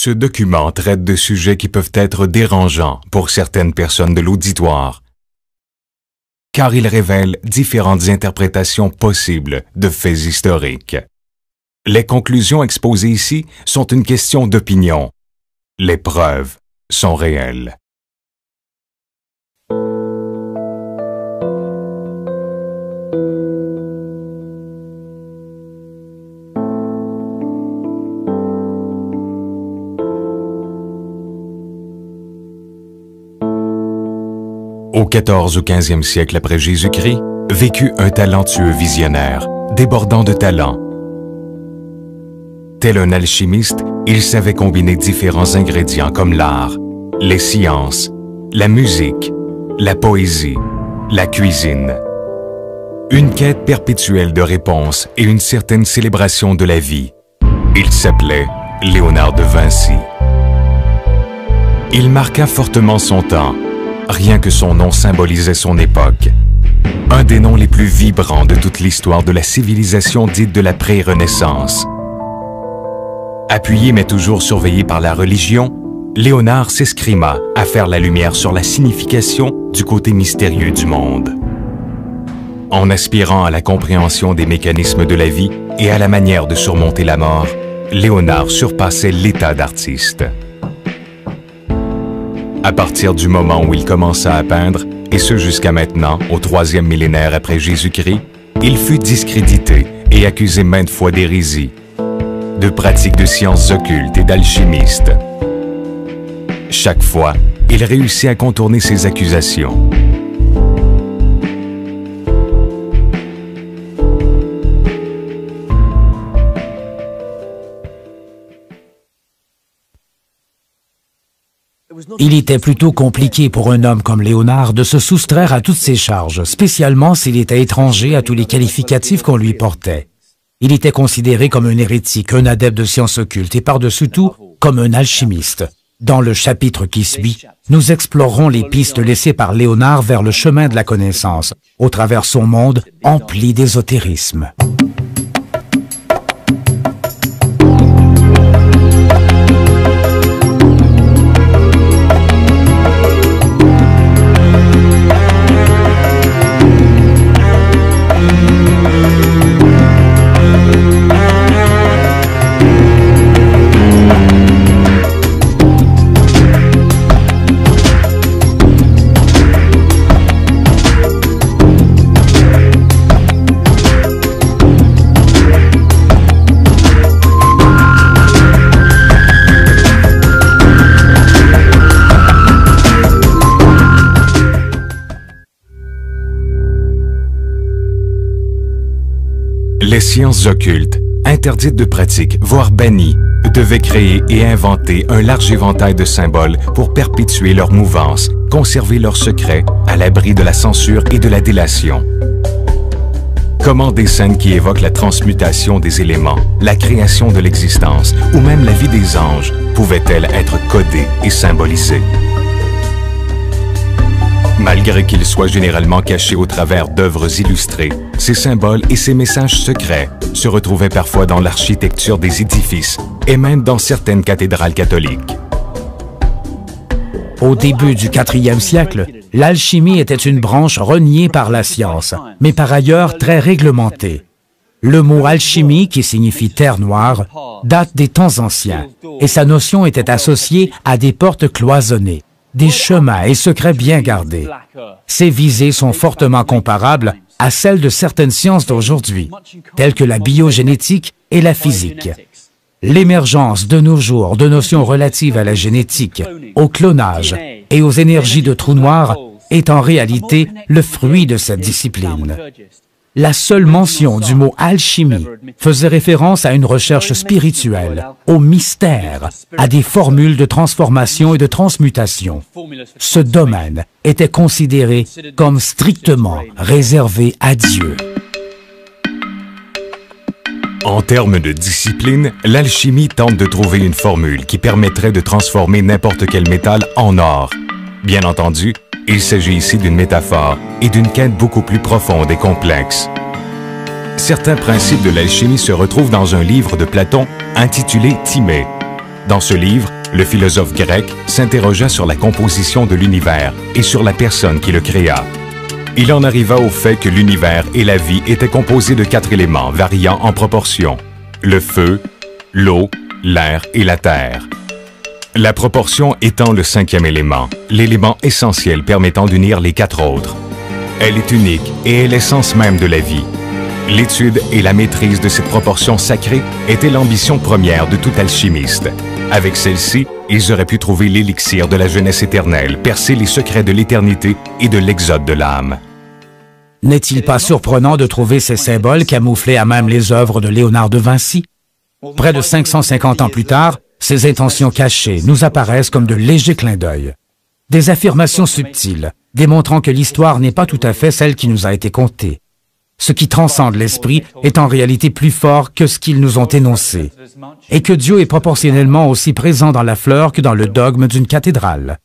Ce document traite de sujets qui peuvent être dérangeants pour certaines personnes de l'auditoire, car il révèle différentes interprétations possibles de faits historiques. Les conclusions exposées ici sont une question d'opinion. Les preuves sont réelles. Au 14 ou 15e siècle après Jésus-Christ, vécut un talentueux visionnaire, débordant de talent. Tel un alchimiste, il savait combiner différents ingrédients comme l'art, les sciences, la musique, la poésie, la cuisine. Une quête perpétuelle de réponses et une certaine célébration de la vie. Il s'appelait Léonard de Vinci. Il marqua fortement son temps Rien que son nom symbolisait son époque. Un des noms les plus vibrants de toute l'histoire de la civilisation dite de la pré-Renaissance. Appuyé mais toujours surveillé par la religion, Léonard s'escrima à faire la lumière sur la signification du côté mystérieux du monde. En aspirant à la compréhension des mécanismes de la vie et à la manière de surmonter la mort, Léonard surpassait l'état d'artiste. À partir du moment où il commença à peindre, et ce jusqu'à maintenant, au troisième millénaire après Jésus-Christ, il fut discrédité et accusé maintes fois d'hérésie, de pratiques de sciences occultes et d'alchimiste. Chaque fois, il réussit à contourner ces accusations. Il était plutôt compliqué pour un homme comme Léonard de se soustraire à toutes ses charges, spécialement s'il était étranger à tous les qualificatifs qu'on lui portait. Il était considéré comme un hérétique, un adepte de sciences occultes et par-dessus tout, comme un alchimiste. Dans le chapitre qui suit, nous explorerons les pistes laissées par Léonard vers le chemin de la connaissance, au travers son monde empli d'ésotérisme. Les sciences occultes, interdites de pratique, voire bannies, devaient créer et inventer un large éventail de symboles pour perpétuer leur mouvance, conserver leurs secrets à l'abri de la censure et de la délation. Comment des scènes qui évoquent la transmutation des éléments, la création de l'existence ou même la vie des anges pouvaient-elles être codées et symbolisées? Malgré qu'ils soient généralement cachés au travers d'œuvres illustrées, ces symboles et ces messages secrets se retrouvaient parfois dans l'architecture des édifices et même dans certaines cathédrales catholiques. Au début du IVe siècle, l'alchimie était une branche reniée par la science, mais par ailleurs très réglementée. Le mot alchimie, qui signifie terre noire, date des temps anciens, et sa notion était associée à des portes cloisonnées des chemins et secrets bien gardés. Ces visées sont fortement comparables à celles de certaines sciences d'aujourd'hui, telles que la biogénétique et la physique. L'émergence de nos jours de notions relatives à la génétique, au clonage et aux énergies de trous noirs est en réalité le fruit de cette discipline. La seule mention du mot alchimie faisait référence à une recherche spirituelle, au mystère, à des formules de transformation et de transmutation. Ce domaine était considéré comme strictement réservé à Dieu. En termes de discipline, l'alchimie tente de trouver une formule qui permettrait de transformer n'importe quel métal en or. Bien entendu, il s'agit ici d'une métaphore et d'une quête beaucoup plus profonde et complexe. Certains principes de l'alchimie se retrouvent dans un livre de Platon intitulé Timée. Dans ce livre, le philosophe grec s'interrogea sur la composition de l'univers et sur la personne qui le créa. Il en arriva au fait que l'univers et la vie étaient composés de quatre éléments variant en proportion. Le feu, l'eau, l'air et la terre. La proportion étant le cinquième élément, l'élément essentiel permettant d'unir les quatre autres. Elle est unique et est l'essence même de la vie. L'étude et la maîtrise de cette proportion sacrée était l'ambition première de tout alchimiste. Avec celle-ci, ils auraient pu trouver l'élixir de la jeunesse éternelle, percer les secrets de l'éternité et de l'exode de l'âme. N'est-il pas surprenant de trouver ces symboles camouflés à même les œuvres de Léonard de Vinci? Près de 550 ans plus tard, ces intentions cachées nous apparaissent comme de légers clins d'œil. Des affirmations subtiles, démontrant que l'histoire n'est pas tout à fait celle qui nous a été contée. Ce qui transcende l'esprit est en réalité plus fort que ce qu'ils nous ont énoncé, et que Dieu est proportionnellement aussi présent dans la fleur que dans le dogme d'une cathédrale.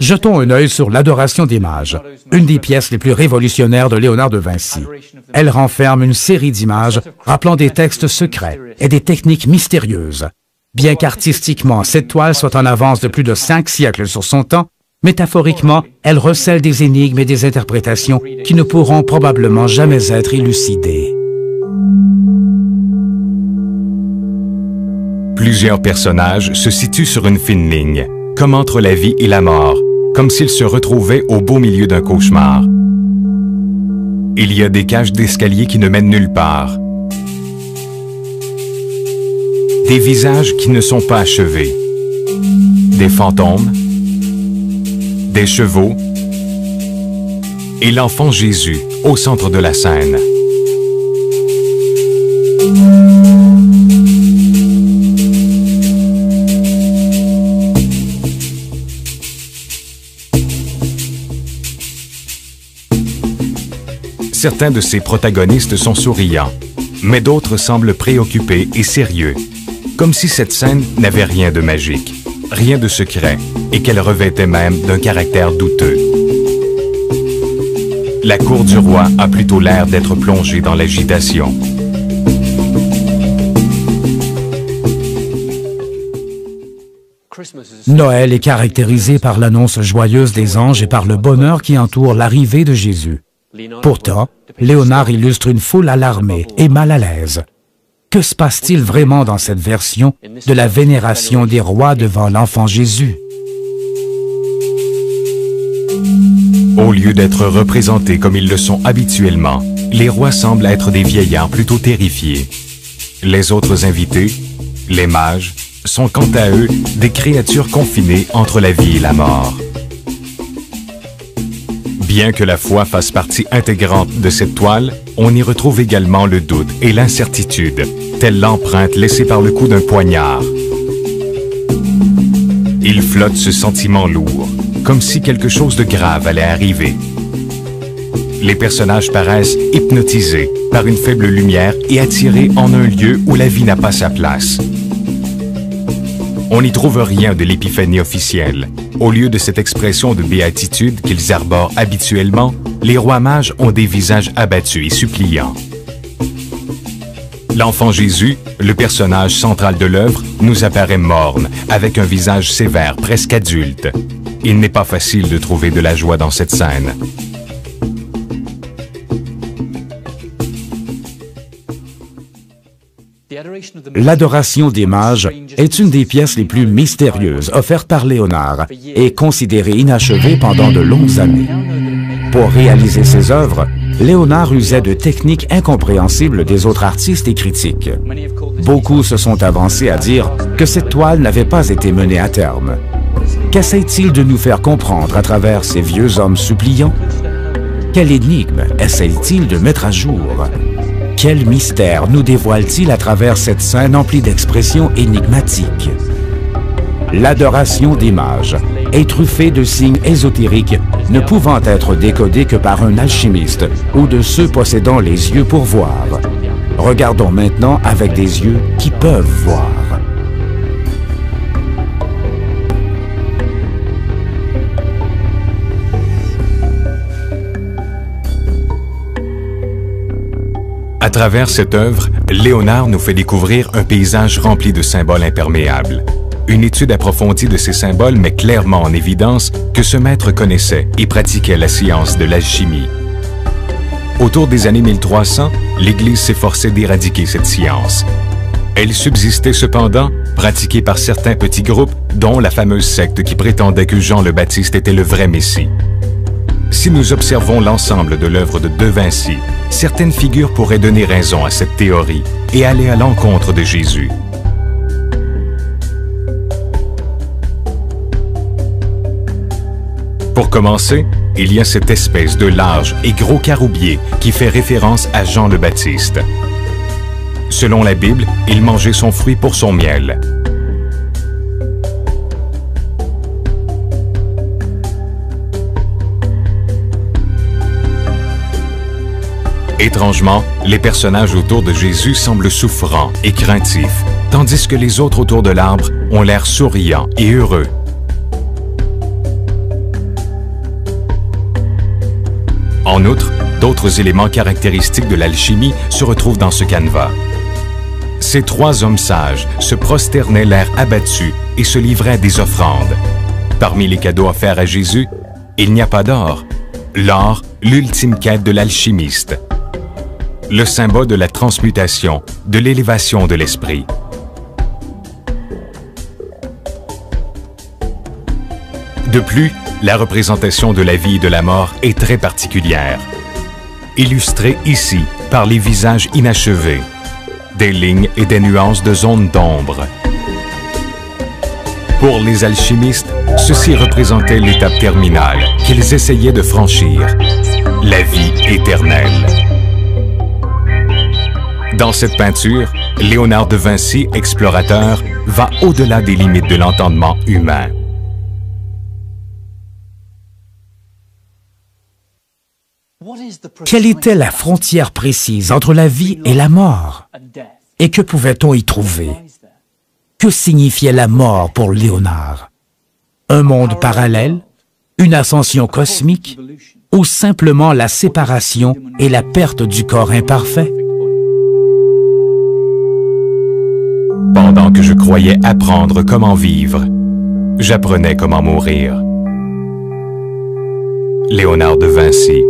Jetons un œil sur l'adoration des mages, une des pièces les plus révolutionnaires de Léonard de Vinci. Elle renferme une série d'images rappelant des textes secrets et des techniques mystérieuses. Bien qu'artistiquement, cette toile soit en avance de plus de cinq siècles sur son temps, Métaphoriquement, elle recèle des énigmes et des interprétations qui ne pourront probablement jamais être élucidées. Plusieurs personnages se situent sur une fine ligne, comme entre la vie et la mort, comme s'ils se retrouvaient au beau milieu d'un cauchemar. Il y a des cages d'escalier qui ne mènent nulle part. Des visages qui ne sont pas achevés. Des fantômes, des chevaux et l'enfant Jésus au centre de la scène. Certains de ces protagonistes sont souriants, mais d'autres semblent préoccupés et sérieux, comme si cette scène n'avait rien de magique rien de secret, et qu'elle revêtait même d'un caractère douteux. La cour du roi a plutôt l'air d'être plongée dans l'agitation. Noël est caractérisé par l'annonce joyeuse des anges et par le bonheur qui entoure l'arrivée de Jésus. Pourtant, Léonard illustre une foule alarmée et mal à l'aise. Que se passe-t-il vraiment dans cette version de la vénération des rois devant l'enfant Jésus? Au lieu d'être représentés comme ils le sont habituellement, les rois semblent être des vieillards plutôt terrifiés. Les autres invités, les mages, sont quant à eux des créatures confinées entre la vie et la mort. Bien que la foi fasse partie intégrante de cette toile, on y retrouve également le doute et l'incertitude, telle l'empreinte laissée par le coup d'un poignard. Il flotte ce sentiment lourd, comme si quelque chose de grave allait arriver. Les personnages paraissent hypnotisés par une faible lumière et attirés en un lieu où la vie n'a pas sa place. On n'y trouve rien de l'épiphanie officielle. Au lieu de cette expression de béatitude qu'ils arborent habituellement, les rois mages ont des visages abattus et suppliants. L'enfant Jésus, le personnage central de l'œuvre, nous apparaît morne, avec un visage sévère, presque adulte. Il n'est pas facile de trouver de la joie dans cette scène. L'adoration des mages est une des pièces les plus mystérieuses offertes par Léonard et considérée inachevée pendant de longues années. Pour réaliser ses œuvres, Léonard usait de techniques incompréhensibles des autres artistes et critiques. Beaucoup se sont avancés à dire que cette toile n'avait pas été menée à terme. Qu'essaie-t-il de nous faire comprendre à travers ces vieux hommes suppliants? Quelle énigme essaie-t-il de mettre à jour? Quel mystère nous dévoile-t-il à travers cette scène emplie d'expressions énigmatiques? L'adoration des mages est truffée de signes ésotériques ne pouvant être décodés que par un alchimiste ou de ceux possédant les yeux pour voir. Regardons maintenant avec des yeux qui peuvent voir. À travers cette œuvre, Léonard nous fait découvrir un paysage rempli de symboles imperméables. une étude approfondie de ces symboles met clairement en évidence que ce maître connaissait et pratiquait la science de l'alchimie. Autour des années 1300, l'Église s'efforçait d'éradiquer cette science. Elle subsistait cependant, pratiquée par certains petits groupes, dont la fameuse secte qui prétendait que Jean le Baptiste était le vrai Messie. Si nous observons l'ensemble de l'œuvre de De Vinci, certaines figures pourraient donner raison à cette théorie et aller à l'encontre de Jésus. Pour commencer, il y a cette espèce de large et gros caroubier qui fait référence à Jean le Baptiste. Selon la Bible, il mangeait son fruit pour son miel. Étrangement, les personnages autour de Jésus semblent souffrants et craintifs, tandis que les autres autour de l'arbre ont l'air souriants et heureux. En outre, d'autres éléments caractéristiques de l'alchimie se retrouvent dans ce canevas. Ces trois hommes sages se prosternaient l'air abattu et se livraient à des offrandes. Parmi les cadeaux offerts à Jésus, il n'y a pas d'or. L'or, l'ultime quête de l'alchimiste. Le symbole de la transmutation, de l'élévation de l'esprit. De plus, la représentation de la vie et de la mort est très particulière, illustrée ici par les visages inachevés, des lignes et des nuances de zones d'ombre. Pour les alchimistes, ceci représentait l'étape terminale qu'ils essayaient de franchir, la vie éternelle. Dans cette peinture, Léonard de Vinci, explorateur, va au-delà des limites de l'entendement humain. Quelle était la frontière précise entre la vie et la mort? Et que pouvait-on y trouver? Que signifiait la mort pour Léonard? Un monde parallèle? Une ascension cosmique? Ou simplement la séparation et la perte du corps imparfait? Pendant que je croyais apprendre comment vivre, j'apprenais comment mourir. Léonard de Vinci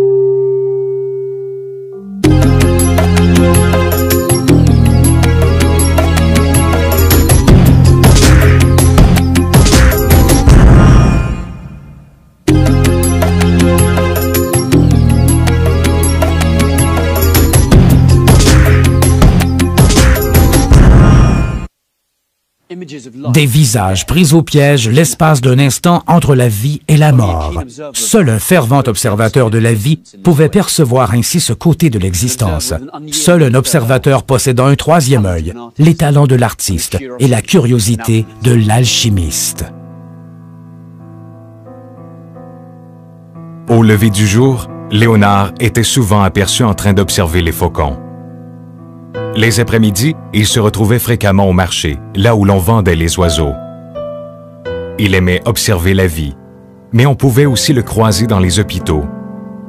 Des visages pris au piège l'espace d'un instant entre la vie et la mort. Seul un fervent observateur de la vie pouvait percevoir ainsi ce côté de l'existence. Seul un observateur possédant un troisième œil, les talents de l'artiste et la curiosité de l'alchimiste. Au lever du jour, Léonard était souvent aperçu en train d'observer les faucons. Les après-midi, il se retrouvait fréquemment au marché, là où l'on vendait les oiseaux. Il aimait observer la vie, mais on pouvait aussi le croiser dans les hôpitaux,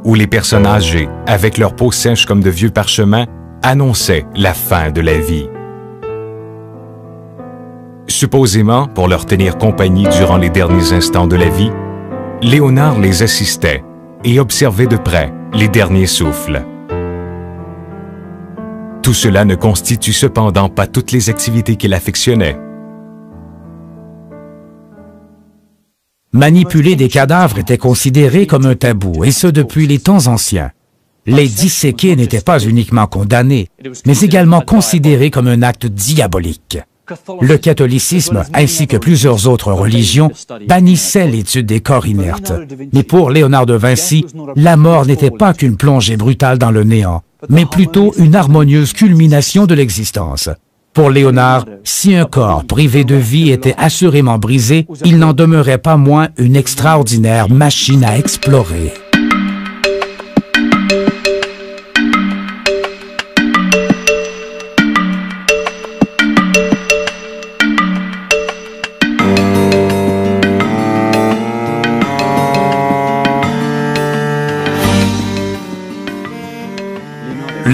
où les personnes âgées, avec leur peau sèche comme de vieux parchemins, annonçaient la fin de la vie. Supposément, pour leur tenir compagnie durant les derniers instants de la vie, Léonard les assistait et observait de près les derniers souffles. Tout cela ne constitue cependant pas toutes les activités qu'il affectionnait. Manipuler des cadavres était considéré comme un tabou, et ce depuis les temps anciens. Les disséquer n'étaient pas uniquement condamnés, mais également considérés comme un acte diabolique. Le catholicisme, ainsi que plusieurs autres religions, bannissaient l'étude des corps inertes. Mais pour Léonard de Vinci, la mort n'était pas qu'une plongée brutale dans le néant, mais plutôt une harmonieuse culmination de l'existence. Pour Léonard, si un corps privé de vie était assurément brisé, il n'en demeurait pas moins une extraordinaire machine à explorer.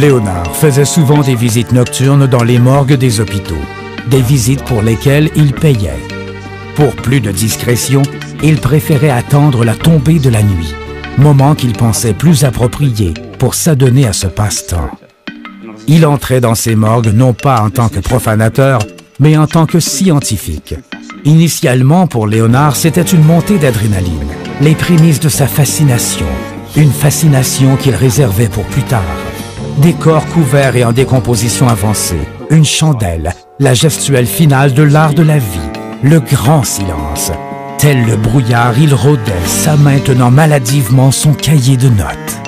Léonard faisait souvent des visites nocturnes dans les morgues des hôpitaux, des visites pour lesquelles il payait. Pour plus de discrétion, il préférait attendre la tombée de la nuit, moment qu'il pensait plus approprié pour s'adonner à ce passe-temps. Il entrait dans ces morgues non pas en tant que profanateur, mais en tant que scientifique. Initialement, pour Léonard, c'était une montée d'adrénaline, les prémices de sa fascination, une fascination qu'il réservait pour plus tard. Des corps couverts et en décomposition avancée, une chandelle, la gestuelle finale de l'art de la vie, le grand silence. Tel le brouillard, il rôdait, sa main tenant maladivement son cahier de notes.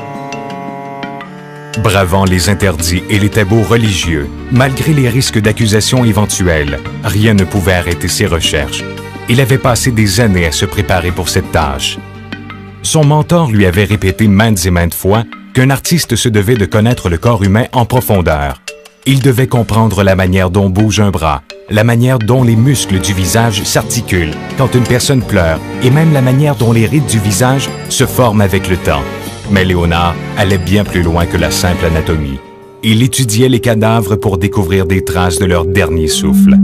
Bravant les interdits et les tabous religieux, malgré les risques d'accusation éventuels, rien ne pouvait arrêter ses recherches. Il avait passé des années à se préparer pour cette tâche. Son mentor lui avait répété maintes et maintes fois qu'un artiste se devait de connaître le corps humain en profondeur. Il devait comprendre la manière dont bouge un bras, la manière dont les muscles du visage s'articulent quand une personne pleure et même la manière dont les rides du visage se forment avec le temps. Mais Léonard allait bien plus loin que la simple anatomie. Il étudiait les cadavres pour découvrir des traces de leur dernier souffle.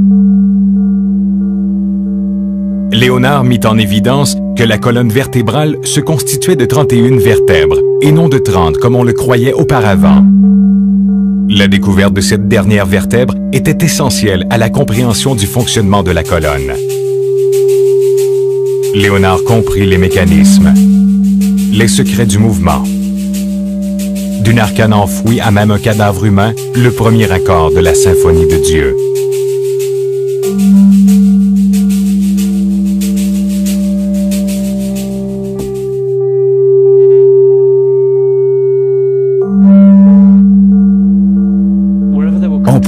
Léonard mit en évidence que la colonne vertébrale se constituait de 31 vertèbres et non de 30 comme on le croyait auparavant. La découverte de cette dernière vertèbre était essentielle à la compréhension du fonctionnement de la colonne. Léonard comprit les mécanismes, les secrets du mouvement. D'une arcane enfouie à même un cadavre humain, le premier accord de la symphonie de Dieu.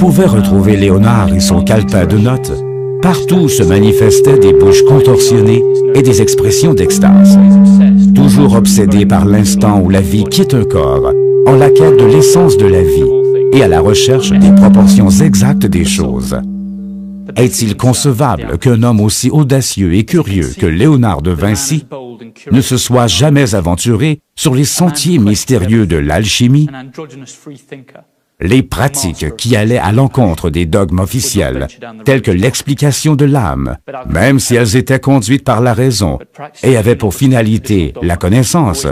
Pouvait retrouver Léonard et son calepin de notes. Partout se manifestaient des bouches contorsionnées et des expressions d'extase. Toujours obsédé par l'instant où la vie quitte un corps, en la quête de l'essence de la vie et à la recherche des proportions exactes des choses. Est-il concevable qu'un homme aussi audacieux et curieux que Léonard de Vinci ne se soit jamais aventuré sur les sentiers mystérieux de l'alchimie? Les pratiques qui allaient à l'encontre des dogmes officiels, tels que l'explication de l'âme, même si elles étaient conduites par la raison et avaient pour finalité la connaissance,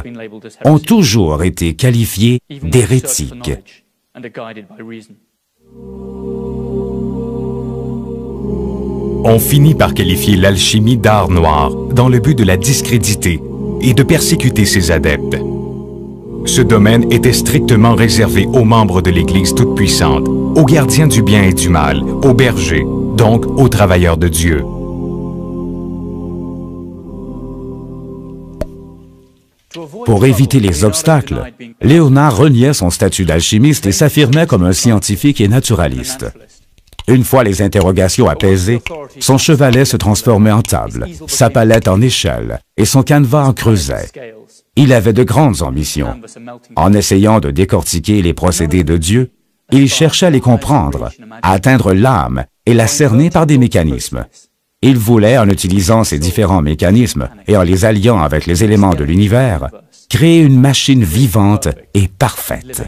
ont toujours été qualifiées d'hérétiques. On finit par qualifier l'alchimie d'art noir dans le but de la discréditer et de persécuter ses adeptes. Ce domaine était strictement réservé aux membres de l'Église toute-puissante, aux gardiens du bien et du mal, aux bergers, donc aux travailleurs de Dieu. Pour éviter les obstacles, Léonard reniait son statut d'alchimiste et s'affirmait comme un scientifique et naturaliste. Une fois les interrogations apaisées, son chevalet se transformait en table, sa palette en échelle et son canevas en creuset. Il avait de grandes ambitions. En essayant de décortiquer les procédés de Dieu, il cherchait à les comprendre, à atteindre l'âme et la cerner par des mécanismes. Il voulait, en utilisant ces différents mécanismes et en les alliant avec les éléments de l'univers, créer une machine vivante et parfaite.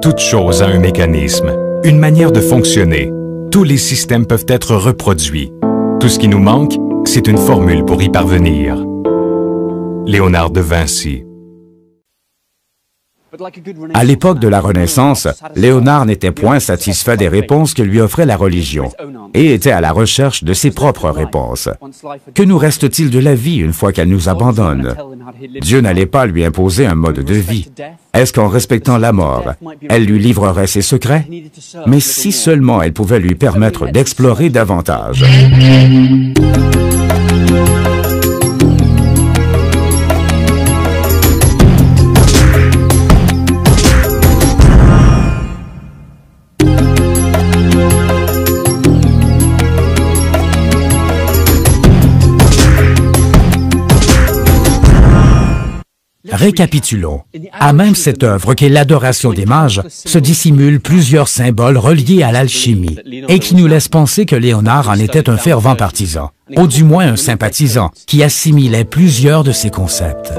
Toute chose a un mécanisme, une manière de fonctionner. Tous les systèmes peuvent être reproduits. Tout ce qui nous manque, c'est une formule pour y parvenir. Léonard de Vinci À l'époque de la Renaissance, Léonard n'était point satisfait des réponses que lui offrait la religion et était à la recherche de ses propres réponses. Que nous reste-t-il de la vie une fois qu'elle nous abandonne? Dieu n'allait pas lui imposer un mode de vie. Est-ce qu'en respectant la mort, elle lui livrerait ses secrets? Mais si seulement elle pouvait lui permettre d'explorer davantage. Récapitulons. À même cette œuvre qu'est l'adoration des mages, se dissimulent plusieurs symboles reliés à l'alchimie et qui nous laissent penser que Léonard en était un fervent partisan, ou du moins un sympathisant, qui assimilait plusieurs de ses concepts.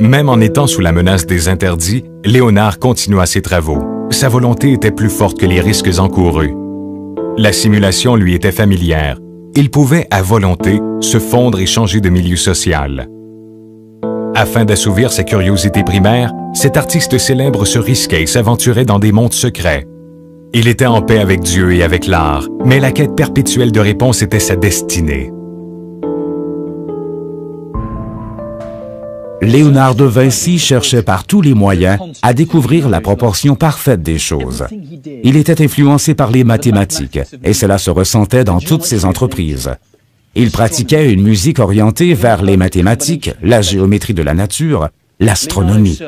Même en étant sous la menace des interdits, Léonard continua ses travaux. Sa volonté était plus forte que les risques encourus. La simulation lui était familière. Il pouvait, à volonté, se fondre et changer de milieu social. Afin d'assouvir sa curiosité primaire, cet artiste célèbre se risquait et s'aventurait dans des mondes secrets. Il était en paix avec Dieu et avec l'art, mais la quête perpétuelle de réponse était sa destinée. Léonard de Vinci cherchait par tous les moyens à découvrir la proportion parfaite des choses. Il était influencé par les mathématiques et cela se ressentait dans toutes ses entreprises. Il pratiquait une musique orientée vers les mathématiques, la géométrie de la nature, l'astronomie.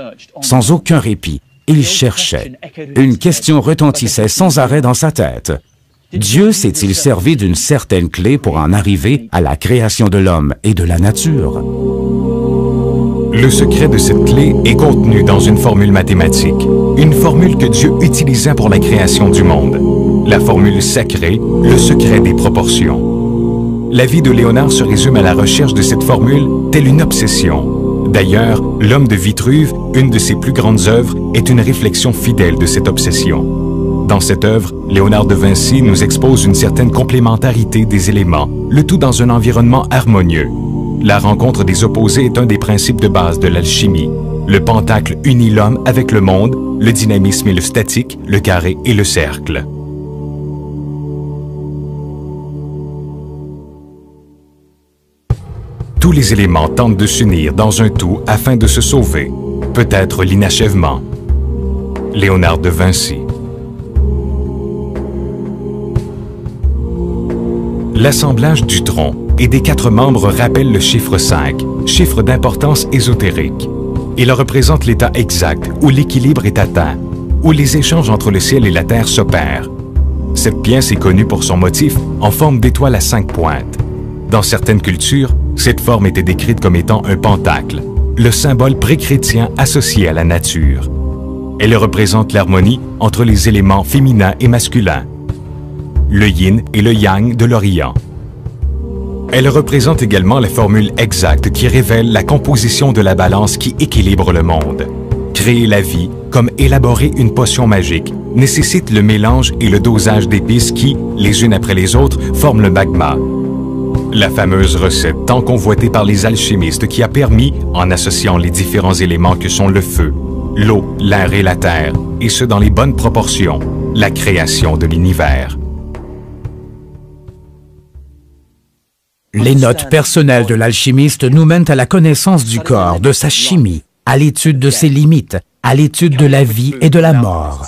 Sans aucun répit, il cherchait. Une question retentissait sans arrêt dans sa tête. Dieu s'est-il servi d'une certaine clé pour en arriver à la création de l'homme et de la nature? Le secret de cette clé est contenu dans une formule mathématique, une formule que Dieu utilisa pour la création du monde. La formule sacrée, le secret des proportions. La vie de Léonard se résume à la recherche de cette formule, telle une obsession. D'ailleurs, L'homme de Vitruve, une de ses plus grandes œuvres, est une réflexion fidèle de cette obsession. Dans cette œuvre, Léonard de Vinci nous expose une certaine complémentarité des éléments, le tout dans un environnement harmonieux, la rencontre des opposés est un des principes de base de l'alchimie. Le pentacle unit l'homme avec le monde, le dynamisme et le statique, le carré et le cercle. Tous les éléments tentent de s'unir dans un tout afin de se sauver, peut-être l'inachèvement. Léonard de Vinci L'assemblage du tronc et des quatre membres rappelle le chiffre 5, chiffre d'importance ésotérique. Il représente l'état exact où l'équilibre est atteint, où les échanges entre le ciel et la terre s'opèrent. Cette pièce est connue pour son motif en forme d'étoile à cinq pointes. Dans certaines cultures, cette forme était décrite comme étant un pentacle, le symbole pré-chrétien associé à la nature. Elle représente l'harmonie entre les éléments féminins et masculins, le yin et le yang de l'Orient. Elle représente également la formule exacte qui révèle la composition de la balance qui équilibre le monde. Créer la vie, comme élaborer une potion magique, nécessite le mélange et le dosage d'épices qui, les unes après les autres, forment le magma. La fameuse recette tant convoitée par les alchimistes qui a permis, en associant les différents éléments que sont le feu, l'eau, l'air et la terre, et ce dans les bonnes proportions, la création de l'univers. Les notes personnelles de l'alchimiste nous mènent à la connaissance du corps, de sa chimie, à l'étude de ses limites, à l'étude de la vie et de la mort.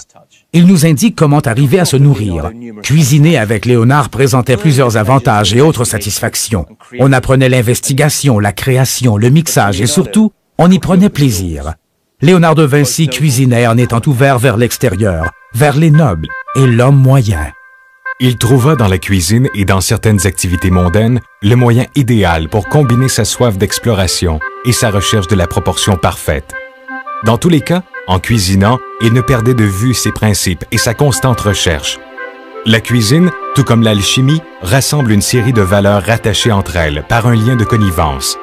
Il nous indique comment arriver à se nourrir. Cuisiner avec Léonard présentait plusieurs avantages et autres satisfactions. On apprenait l'investigation, la création, le mixage et surtout, on y prenait plaisir. Léonard de Vinci cuisinait en étant ouvert vers l'extérieur, vers les nobles et l'homme moyen. Il trouva dans la cuisine et dans certaines activités mondaines le moyen idéal pour combiner sa soif d'exploration et sa recherche de la proportion parfaite. Dans tous les cas, en cuisinant, il ne perdait de vue ses principes et sa constante recherche. La cuisine, tout comme l'alchimie, rassemble une série de valeurs rattachées entre elles par un lien de connivence.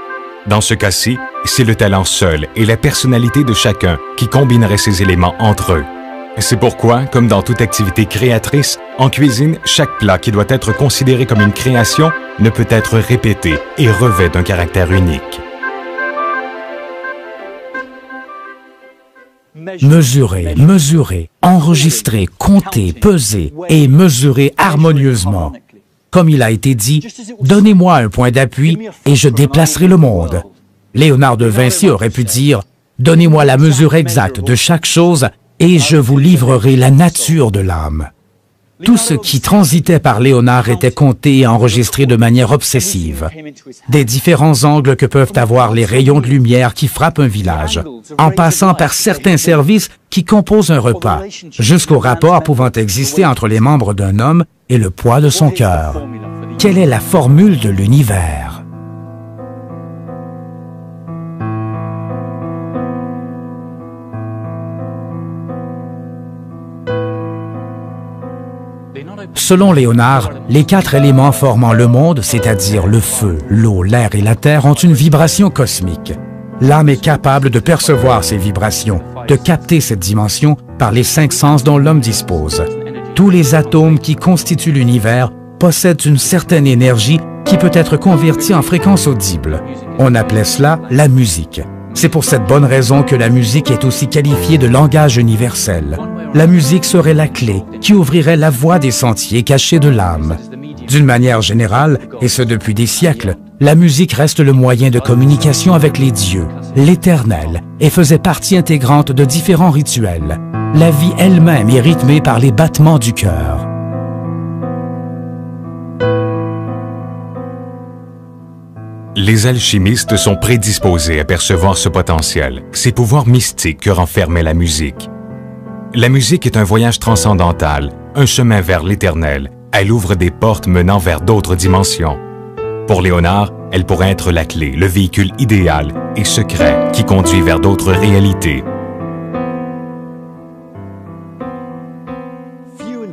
Dans ce cas-ci, c'est le talent seul et la personnalité de chacun qui combinerait ces éléments entre eux. C'est pourquoi, comme dans toute activité créatrice, en cuisine, chaque plat qui doit être considéré comme une création ne peut être répété et revêt d'un caractère unique. Mesurer, mesurer, enregistrer, compter, peser et mesurer harmonieusement. Comme il a été dit, donnez-moi un point d'appui et je déplacerai le monde. Léonard de Vinci aurait pu dire, donnez-moi la mesure exacte de chaque chose et je vous livrerai la nature de l'âme. Tout ce qui transitait par Léonard était compté et enregistré de manière obsessive. Des différents angles que peuvent avoir les rayons de lumière qui frappent un village, en passant par certains services qui composent un repas, jusqu'au rapport pouvant exister entre les membres d'un homme et le poids de son cœur. Quelle est la formule de l'univers? Selon Léonard, les quatre éléments formant le monde, c'est-à-dire le feu, l'eau, l'air et la terre, ont une vibration cosmique. L'âme est capable de percevoir ces vibrations, de capter cette dimension par les cinq sens dont l'homme dispose. Tous les atomes qui constituent l'univers possèdent une certaine énergie qui peut être convertie en fréquence audible. On appelait cela la musique. C'est pour cette bonne raison que la musique est aussi qualifiée de langage universel. La musique serait la clé qui ouvrirait la voie des sentiers cachés de l'âme. D'une manière générale, et ce depuis des siècles, la musique reste le moyen de communication avec les dieux, l'éternel, et faisait partie intégrante de différents rituels. La vie elle-même est rythmée par les battements du cœur. Les alchimistes sont prédisposés à percevoir ce potentiel, ces pouvoirs mystiques que renfermait la musique. La musique est un voyage transcendantal, un chemin vers l'éternel. Elle ouvre des portes menant vers d'autres dimensions. Pour Léonard, elle pourrait être la clé, le véhicule idéal et secret qui conduit vers d'autres réalités.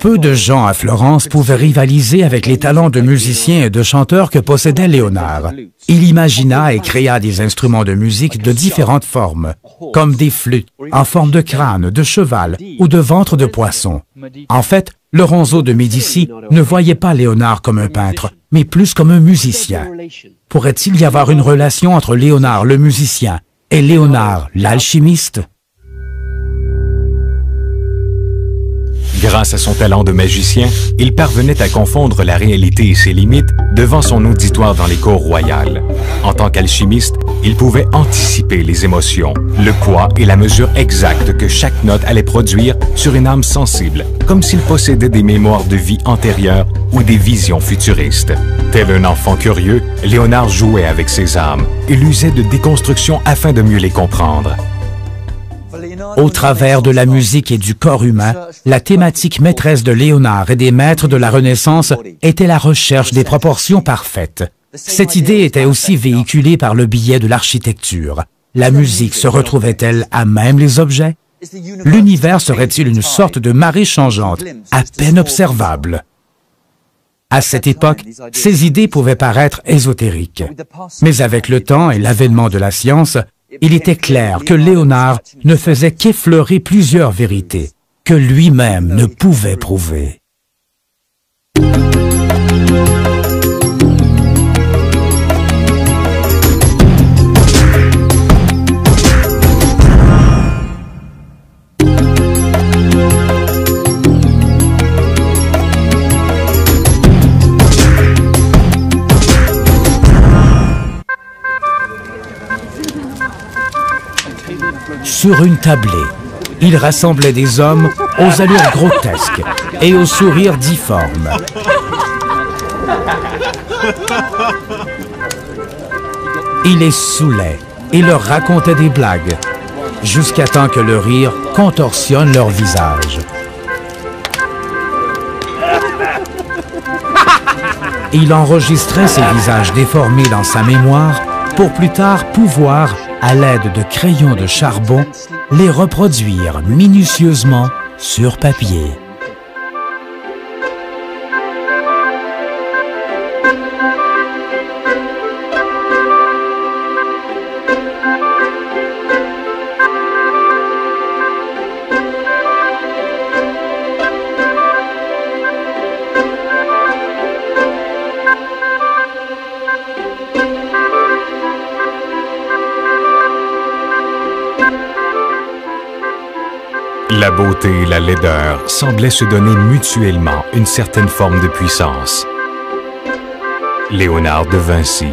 Peu de gens à Florence pouvaient rivaliser avec les talents de musiciens et de chanteurs que possédait Léonard. Il imagina et créa des instruments de musique de différentes formes, comme des flûtes, en forme de crâne, de cheval ou de ventre de poisson. En fait, Lorenzo de Médicis ne voyait pas Léonard comme un peintre, mais plus comme un musicien. Pourrait-il y avoir une relation entre Léonard le musicien et Léonard l'alchimiste? Grâce à son talent de magicien, il parvenait à confondre la réalité et ses limites devant son auditoire dans les cours royales. En tant qu'alchimiste, il pouvait anticiper les émotions, le poids et la mesure exacte que chaque note allait produire sur une âme sensible, comme s'il possédait des mémoires de vie antérieures ou des visions futuristes. Tel un enfant curieux, Léonard jouait avec ses âmes et l'usait de déconstruction afin de mieux les comprendre. Au travers de la musique et du corps humain, la thématique maîtresse de Léonard et des maîtres de la Renaissance était la recherche des proportions parfaites. Cette idée était aussi véhiculée par le biais de l'architecture. La musique se retrouvait-elle à même les objets? L'univers serait-il une sorte de marée changeante, à peine observable? À cette époque, ces idées pouvaient paraître ésotériques. Mais avec le temps et l'avènement de la science, il était clair que Léonard ne faisait qu'effleurer plusieurs vérités que lui-même ne pouvait prouver. Sur une tablée, il rassemblait des hommes aux allures grotesques et aux sourires difformes. Il les saoulait et leur racontait des blagues, jusqu'à temps que le rire contorsionne leur visage. Il enregistrait ces visages déformés dans sa mémoire pour plus tard pouvoir à l'aide de crayons de charbon, les reproduire minutieusement sur papier. Beauté et la laideur semblaient se donner mutuellement une certaine forme de puissance. Léonard de Vinci.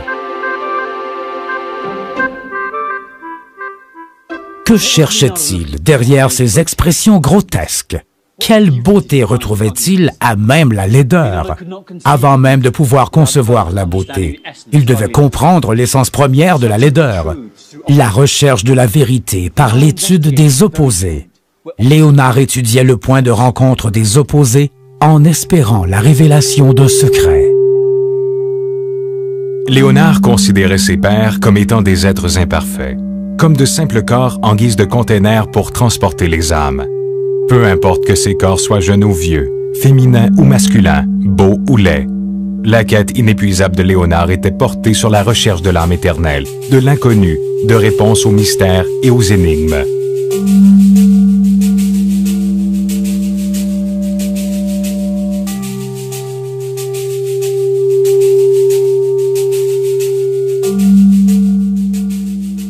Que cherchait-il derrière ces expressions grotesques? Quelle beauté retrouvait-il à même la laideur? Avant même de pouvoir concevoir la beauté, il devait comprendre l'essence première de la laideur, la recherche de la vérité par l'étude des opposés. Léonard étudiait le point de rencontre des opposés en espérant la révélation d'un secret. Léonard considérait ses pairs comme étant des êtres imparfaits, comme de simples corps en guise de containers pour transporter les âmes. Peu importe que ces corps soient jeunes ou vieux, féminins ou masculins, beaux ou laids, la quête inépuisable de Léonard était portée sur la recherche de l'âme éternelle, de l'inconnu, de réponses aux mystères et aux énigmes.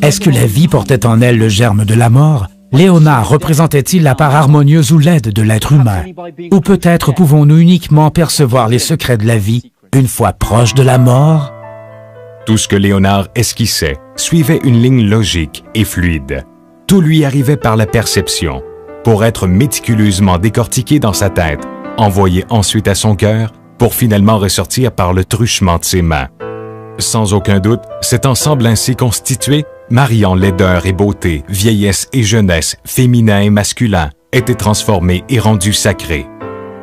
Est-ce que la vie portait en elle le germe de la mort? Léonard représentait-il la part harmonieuse ou laide de l'être humain? Ou peut-être pouvons-nous uniquement percevoir les secrets de la vie une fois proche de la mort? Tout ce que Léonard esquissait suivait une ligne logique et fluide. Tout lui arrivait par la perception, pour être méticuleusement décortiqué dans sa tête, envoyé ensuite à son cœur, pour finalement ressortir par le truchement de ses mains. Sans aucun doute, cet ensemble ainsi constitué, mariant laideur et beauté, vieillesse et jeunesse, féminin et masculin, était transformé et rendu sacré.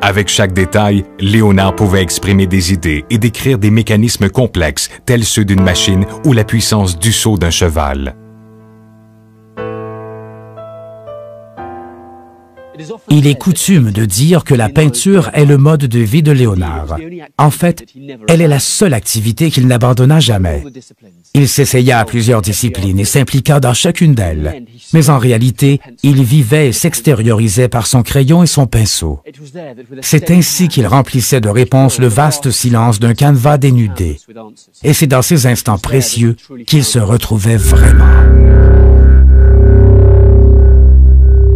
Avec chaque détail, Léonard pouvait exprimer des idées et décrire des mécanismes complexes tels ceux d'une machine ou la puissance du saut d'un cheval. Il est coutume de dire que la peinture est le mode de vie de Léonard. En fait, elle est la seule activité qu'il n'abandonna jamais. Il s'essaya à plusieurs disciplines et s'impliqua dans chacune d'elles. Mais en réalité, il vivait et s'extériorisait par son crayon et son pinceau. C'est ainsi qu'il remplissait de réponses le vaste silence d'un canevas dénudé. Et c'est dans ces instants précieux qu'il se retrouvait vraiment.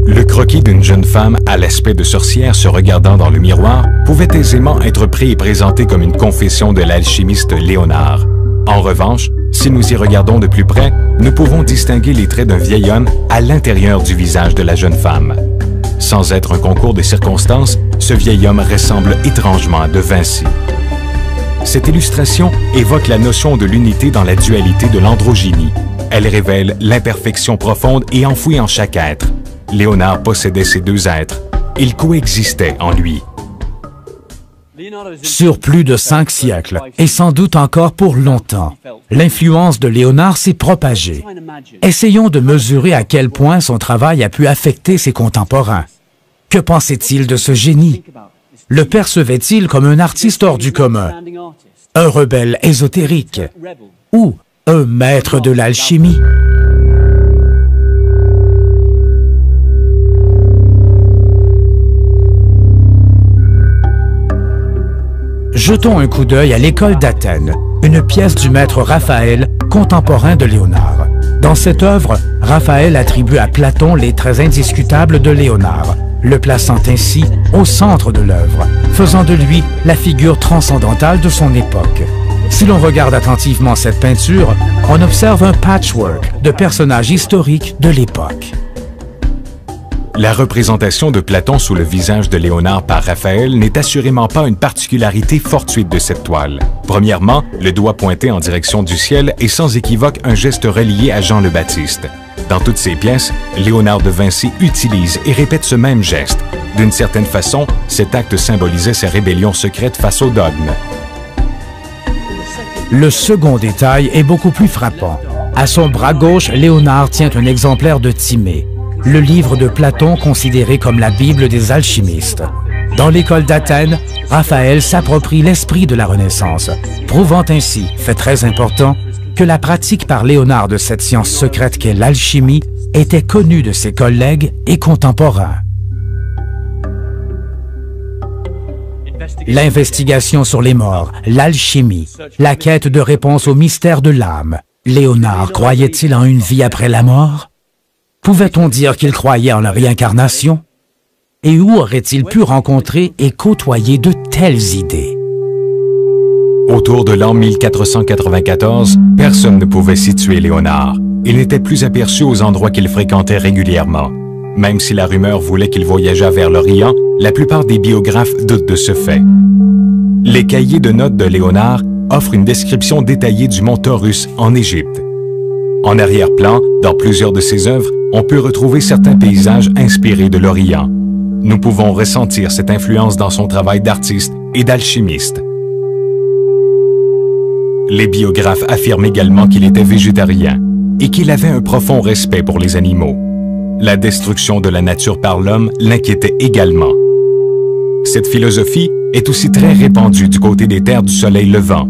Le croquis d'une jeune femme à l'aspect de sorcière se regardant dans le miroir pouvait aisément être pris et présenté comme une confession de l'alchimiste Léonard. En revanche, si nous y regardons de plus près, nous pouvons distinguer les traits d'un vieil homme à l'intérieur du visage de la jeune femme. Sans être un concours de circonstances, ce vieil homme ressemble étrangement à De Vinci. Cette illustration évoque la notion de l'unité dans la dualité de l'androgynie. Elle révèle l'imperfection profonde et enfouie en chaque être, Léonard possédait ces deux êtres. Ils coexistaient en lui. Sur plus de cinq siècles, et sans doute encore pour longtemps, l'influence de Léonard s'est propagée. Essayons de mesurer à quel point son travail a pu affecter ses contemporains. Que pensait-il de ce génie? Le percevait-il comme un artiste hors du commun, un rebelle ésotérique? Ou un maître de l'alchimie? Jetons un coup d'œil à l'école d'Athènes, une pièce du maître Raphaël, contemporain de Léonard. Dans cette œuvre, Raphaël attribue à Platon les traits indiscutables de Léonard, le plaçant ainsi au centre de l'œuvre, faisant de lui la figure transcendantale de son époque. Si l'on regarde attentivement cette peinture, on observe un patchwork de personnages historiques de l'époque. La représentation de Platon sous le visage de Léonard par Raphaël n'est assurément pas une particularité fortuite de cette toile. Premièrement, le doigt pointé en direction du ciel est sans équivoque un geste relié à Jean le Baptiste. Dans toutes ses pièces, Léonard de Vinci utilise et répète ce même geste. D'une certaine façon, cet acte symbolisait sa rébellion secrète face au dogme. Le second détail est beaucoup plus frappant. À son bras gauche, Léonard tient un exemplaire de Timée, le livre de Platon considéré comme la Bible des alchimistes. Dans l'école d'Athènes, Raphaël s'approprie l'esprit de la Renaissance, prouvant ainsi, fait très important, que la pratique par Léonard de cette science secrète qu'est l'alchimie était connue de ses collègues et contemporains. L'investigation sur les morts, l'alchimie, la quête de réponse au mystère de l'âme. Léonard croyait-il en une vie après la mort? Pouvait-on dire qu'il croyait en la réincarnation? Et où aurait-il pu rencontrer et côtoyer de telles idées? Autour de l'an 1494, personne ne pouvait situer Léonard. Il n'était plus aperçu aux endroits qu'il fréquentait régulièrement. Même si la rumeur voulait qu'il voyageât vers l'Orient, la plupart des biographes doutent de ce fait. Les cahiers de notes de Léonard offrent une description détaillée du mont Taurus en Égypte. En arrière-plan, dans plusieurs de ses œuvres, on peut retrouver certains paysages inspirés de l'Orient. Nous pouvons ressentir cette influence dans son travail d'artiste et d'alchimiste. Les biographes affirment également qu'il était végétarien et qu'il avait un profond respect pour les animaux. La destruction de la nature par l'homme l'inquiétait également. Cette philosophie est aussi très répandue du côté des terres du soleil levant,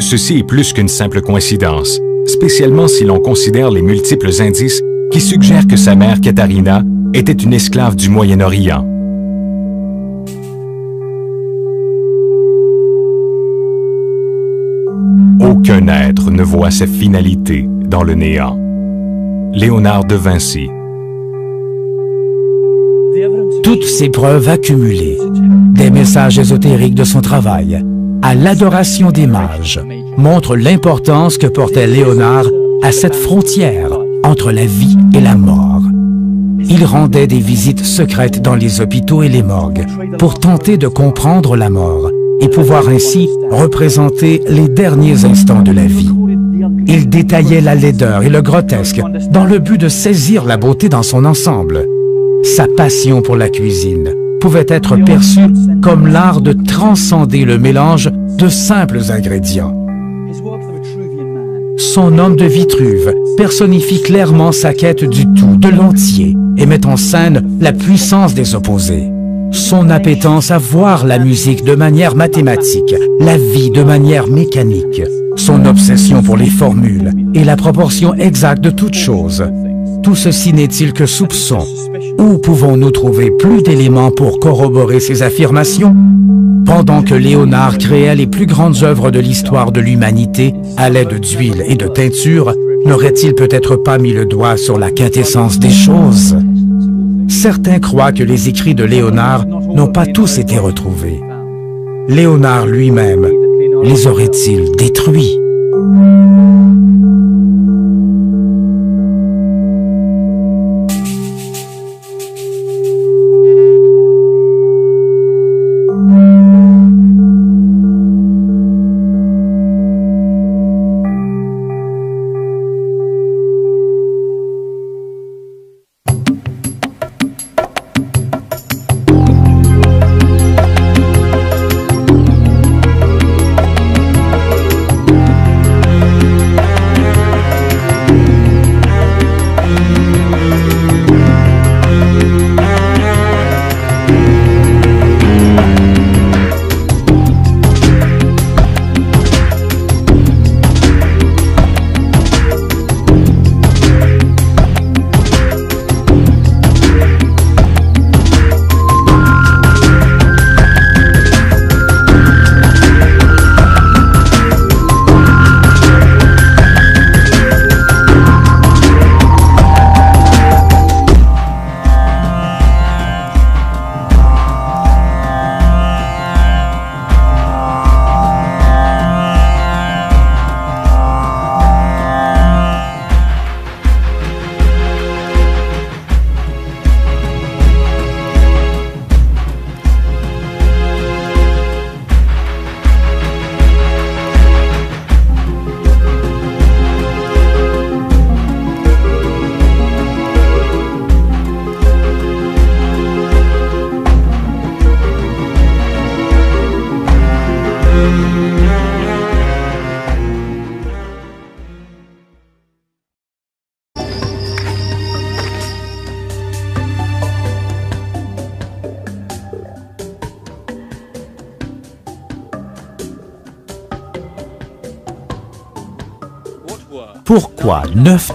Ceci est plus qu'une simple coïncidence, spécialement si l'on considère les multiples indices qui suggèrent que sa mère Katharina était une esclave du Moyen-Orient. Au Aucun être ne voit sa finalité dans le néant. Léonard de Vinci. Toutes ces preuves accumulées, des messages ésotériques de son travail, à l'adoration des mages, montrent l'importance que portait Léonard à cette frontière entre la vie et la mort. Il rendait des visites secrètes dans les hôpitaux et les morgues pour tenter de comprendre la mort et pouvoir ainsi représenter les derniers instants de la vie. Il détaillait la laideur et le grotesque dans le but de saisir la beauté dans son ensemble. Sa passion pour la cuisine pouvait être perçue comme l'art de transcender le mélange de simples ingrédients. Son homme de Vitruve personnifie clairement sa quête du tout, de l'entier, et met en scène la puissance des opposés. Son appétence à voir la musique de manière mathématique, la vie de manière mécanique, son obsession pour les formules et la proportion exacte de toutes choses. Tout ceci n'est-il que soupçon? Où pouvons-nous trouver plus d'éléments pour corroborer ces affirmations? Pendant que Léonard créait les plus grandes œuvres de l'histoire de l'humanité à l'aide d'huile et de teinture, n'aurait-il peut-être pas mis le doigt sur la quintessence des choses? Certains croient que les écrits de Léonard n'ont pas tous été retrouvés. Léonard lui-même les aurait-il détruits?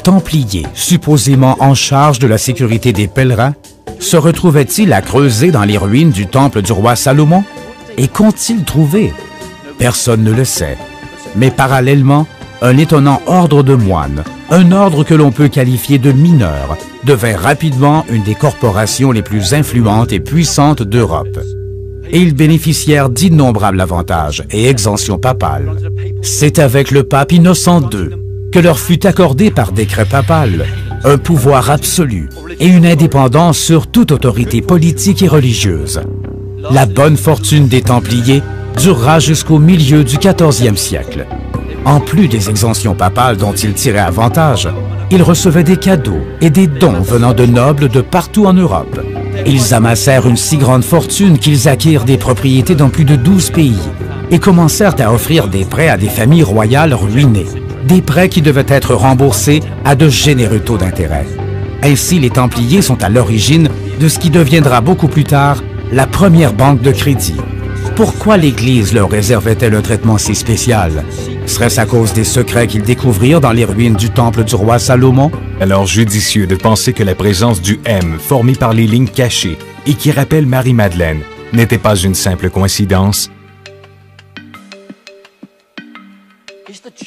Templiers, supposément en charge de la sécurité des pèlerins, se retrouvaient-ils à creuser dans les ruines du temple du roi Salomon? Et qu'ont-ils trouvé? Personne ne le sait. Mais parallèlement, un étonnant ordre de moines, un ordre que l'on peut qualifier de mineur, devint rapidement une des corporations les plus influentes et puissantes d'Europe. Et ils bénéficièrent d'innombrables avantages et exemptions papales. C'est avec le pape Innocent II que leur fut accordé par décret papal un pouvoir absolu et une indépendance sur toute autorité politique et religieuse. La bonne fortune des Templiers durera jusqu'au milieu du 14e siècle. En plus des exemptions papales dont ils tiraient avantage, ils recevaient des cadeaux et des dons venant de nobles de partout en Europe. Ils amassèrent une si grande fortune qu'ils acquirent des propriétés dans plus de 12 pays et commencèrent à offrir des prêts à des familles royales ruinées, des prêts qui devaient être remboursés à de généreux taux d'intérêt. Ainsi, les Templiers sont à l'origine de ce qui deviendra beaucoup plus tard la première banque de crédit. Pourquoi l'Église leur réservait-elle un traitement si spécial? Serait-ce à cause des secrets qu'ils découvrirent dans les ruines du temple du roi Salomon? Alors judicieux de penser que la présence du M formé par les lignes cachées et qui rappelle Marie-Madeleine n'était pas une simple coïncidence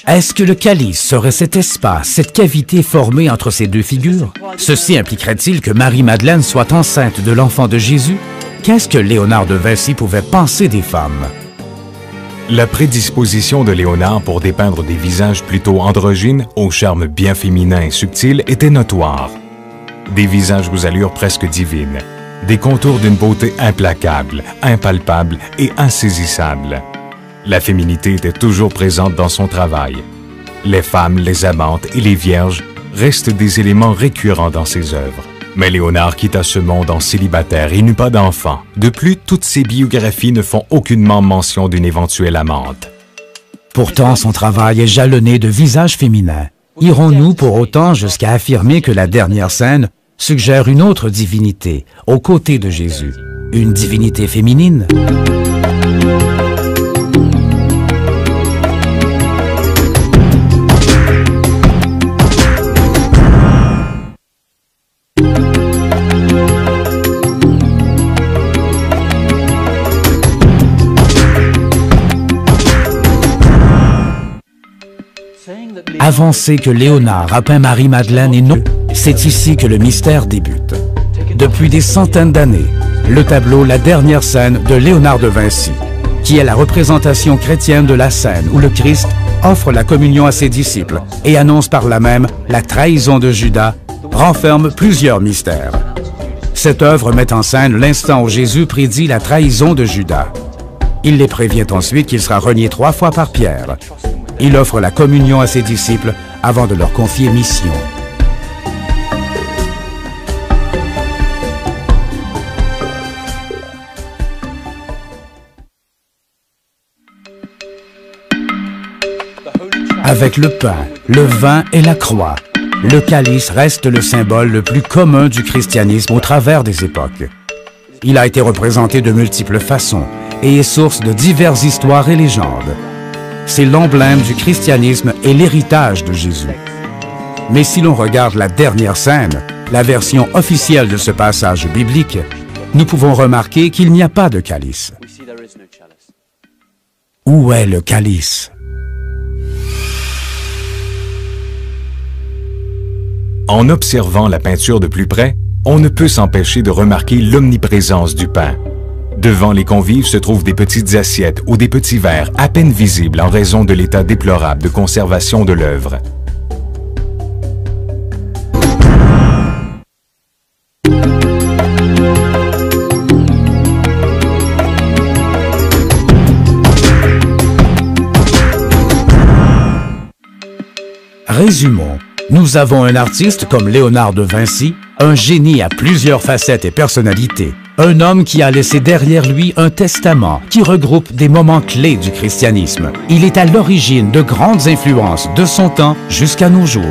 Est-ce que le calice serait cet espace, cette cavité formée entre ces deux figures? Ceci impliquerait-il que Marie-Madeleine soit enceinte de l'enfant de Jésus? Qu'est-ce que Léonard de Vinci pouvait penser des femmes? La prédisposition de Léonard pour dépeindre des visages plutôt androgynes, au charme bien féminin et subtil, était notoire. Des visages aux allures presque divines, des contours d'une beauté implacable, impalpable et insaisissable. La féminité était toujours présente dans son travail. Les femmes, les amantes et les vierges restent des éléments récurrents dans ses œuvres. Mais Léonard quitta ce monde en célibataire et n'eut pas d'enfant. De plus, toutes ses biographies ne font aucunement mention d'une éventuelle amante. Pourtant, son travail est jalonné de visages féminins. Irons-nous pour autant jusqu'à affirmer que la dernière scène suggère une autre divinité, aux côtés de Jésus, une divinité féminine? Avancer que Léonard a peint Marie-Madeleine et non c'est ici que le mystère débute. Depuis des centaines d'années, le tableau La dernière scène de Léonard de Vinci, qui est la représentation chrétienne de la scène où le Christ offre la communion à ses disciples et annonce par là même la trahison de Judas, renferme plusieurs mystères. Cette œuvre met en scène l'instant où Jésus prédit la trahison de Judas. Il les prévient ensuite qu'il sera renié trois fois par Pierre. Il offre la communion à ses disciples avant de leur confier mission. Avec le pain, le vin et la croix, le calice reste le symbole le plus commun du christianisme au travers des époques. Il a été représenté de multiples façons et est source de diverses histoires et légendes. C'est l'emblème du christianisme et l'héritage de Jésus. Mais si l'on regarde la dernière scène, la version officielle de ce passage biblique, nous pouvons remarquer qu'il n'y a pas de calice. Où est le calice? En observant la peinture de plus près, on ne peut s'empêcher de remarquer l'omniprésence du pain. Devant les convives se trouvent des petites assiettes ou des petits verres à peine visibles en raison de l'état déplorable de conservation de l'œuvre. Résumons. Nous avons un artiste comme Léonard de Vinci, un génie à plusieurs facettes et personnalités, un homme qui a laissé derrière lui un testament qui regroupe des moments clés du christianisme. Il est à l'origine de grandes influences de son temps jusqu'à nos jours.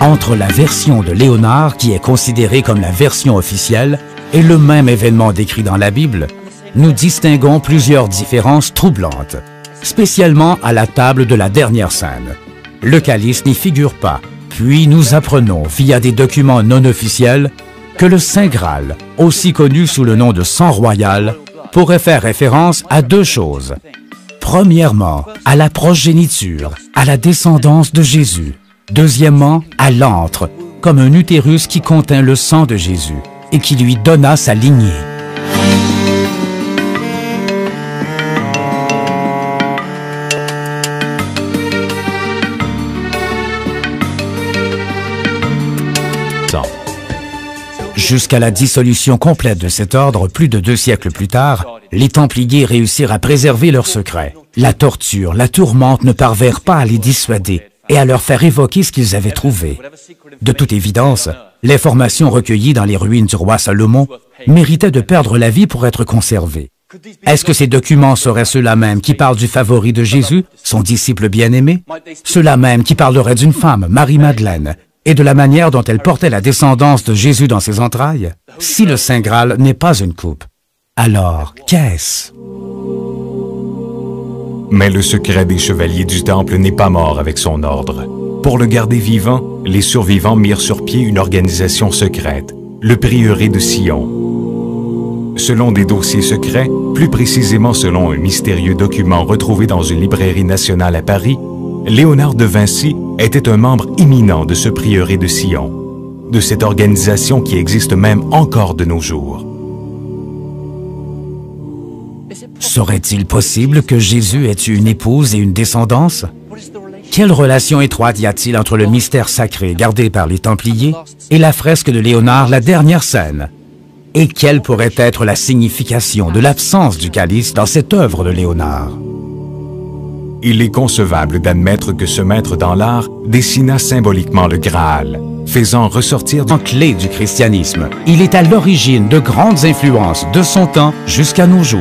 entre la version de Léonard, qui est considérée comme la version officielle, et le même événement décrit dans la Bible, nous distinguons plusieurs différences troublantes, spécialement à la table de la dernière scène. Le calice n'y figure pas, puis nous apprenons, via des documents non officiels, que le Saint Graal, aussi connu sous le nom de sang royal, pourrait faire référence à deux choses. Premièrement, à la progéniture, à la descendance de Jésus. Deuxièmement, à l'antre, comme un utérus qui contient le sang de Jésus et qui lui donna sa lignée. Jusqu'à la dissolution complète de cet ordre, plus de deux siècles plus tard, les Templiers réussirent à préserver leur secret. La torture, la tourmente ne parvinrent pas à les dissuader et à leur faire évoquer ce qu'ils avaient trouvé. De toute évidence, l'information recueillie dans les ruines du roi Salomon méritait de perdre la vie pour être conservée. Est-ce que ces documents seraient ceux-là même qui parlent du favori de Jésus, son disciple bien-aimé? Ceux-là même qui parleraient d'une femme, Marie-Madeleine, et de la manière dont elle portait la descendance de Jésus dans ses entrailles? Si le Saint Graal n'est pas une coupe, alors qu'est-ce? Mais le secret des chevaliers du Temple n'est pas mort avec son ordre. Pour le garder vivant, les survivants mirent sur pied une organisation secrète, le prieuré de Sion. Selon des dossiers secrets, plus précisément selon un mystérieux document retrouvé dans une librairie nationale à Paris, Léonard de Vinci était un membre imminent de ce prieuré de Sion, de cette organisation qui existe même encore de nos jours. Serait-il possible que Jésus ait eu une épouse et une descendance? Quelle relation étroite y a-t-il entre le mystère sacré gardé par les Templiers et la fresque de Léonard, la dernière scène? Et quelle pourrait être la signification de l'absence du calice dans cette œuvre de Léonard? Il est concevable d'admettre que ce maître dans l'art dessina symboliquement le Graal, faisant ressortir en clé du christianisme. Il est à l'origine de grandes influences de son temps jusqu'à nos jours.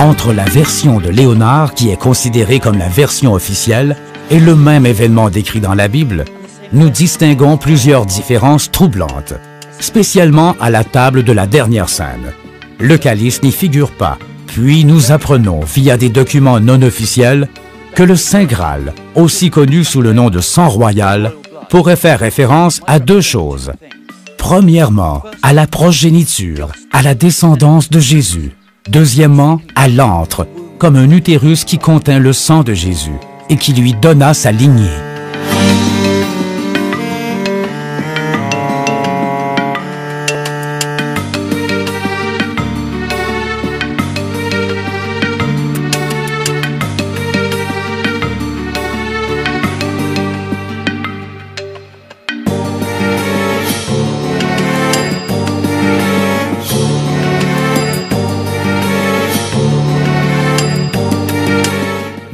Entre la version de Léonard, qui est considérée comme la version officielle, et le même événement décrit dans la Bible, nous distinguons plusieurs différences troublantes, spécialement à la table de la dernière scène. Le calice n'y figure pas, puis nous apprenons via des documents non officiels que le Saint Graal, aussi connu sous le nom de sang royal, pourrait faire référence à deux choses. Premièrement, à la progéniture, à la descendance de Jésus. Deuxièmement, à l'antre, comme un utérus qui contient le sang de Jésus et qui lui donna sa lignée.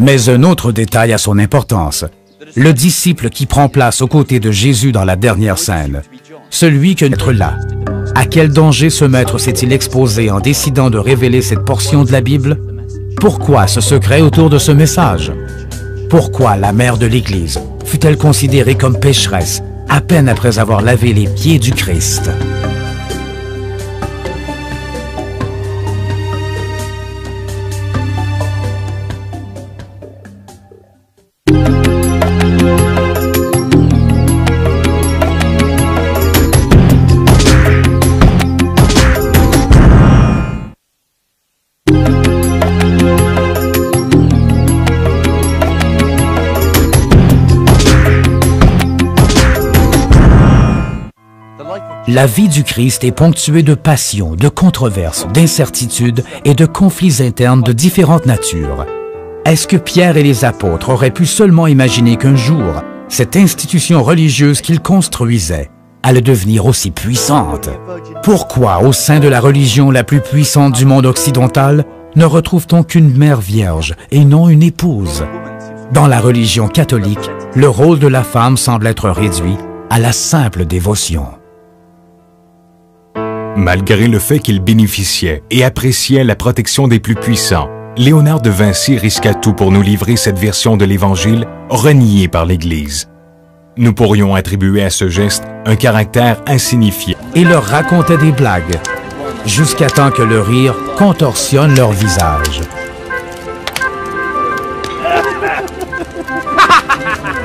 Mais un autre détail a son importance. Le disciple qui prend place aux côtés de Jésus dans la dernière scène. Celui que être là. À quel danger ce maître s'est-il exposé en décidant de révéler cette portion de la Bible? Pourquoi ce secret autour de ce message? Pourquoi la mère de l'Église fut-elle considérée comme pécheresse à peine après avoir lavé les pieds du Christ? La vie du Christ est ponctuée de passions, de controverses, d'incertitudes et de conflits internes de différentes natures. Est-ce que Pierre et les apôtres auraient pu seulement imaginer qu'un jour, cette institution religieuse qu'ils construisaient allait devenir aussi puissante? Pourquoi, au sein de la religion la plus puissante du monde occidental, ne retrouve-t-on qu'une mère vierge et non une épouse? Dans la religion catholique, le rôle de la femme semble être réduit à la simple dévotion. Malgré le fait qu'il bénéficiait et appréciait la protection des plus puissants, Léonard de Vinci risqua tout pour nous livrer cette version de l'Évangile reniée par l'Église. Nous pourrions attribuer à ce geste un caractère insignifiant. Et leur racontait des blagues, jusqu'à temps que le rire contorsionne leur visage.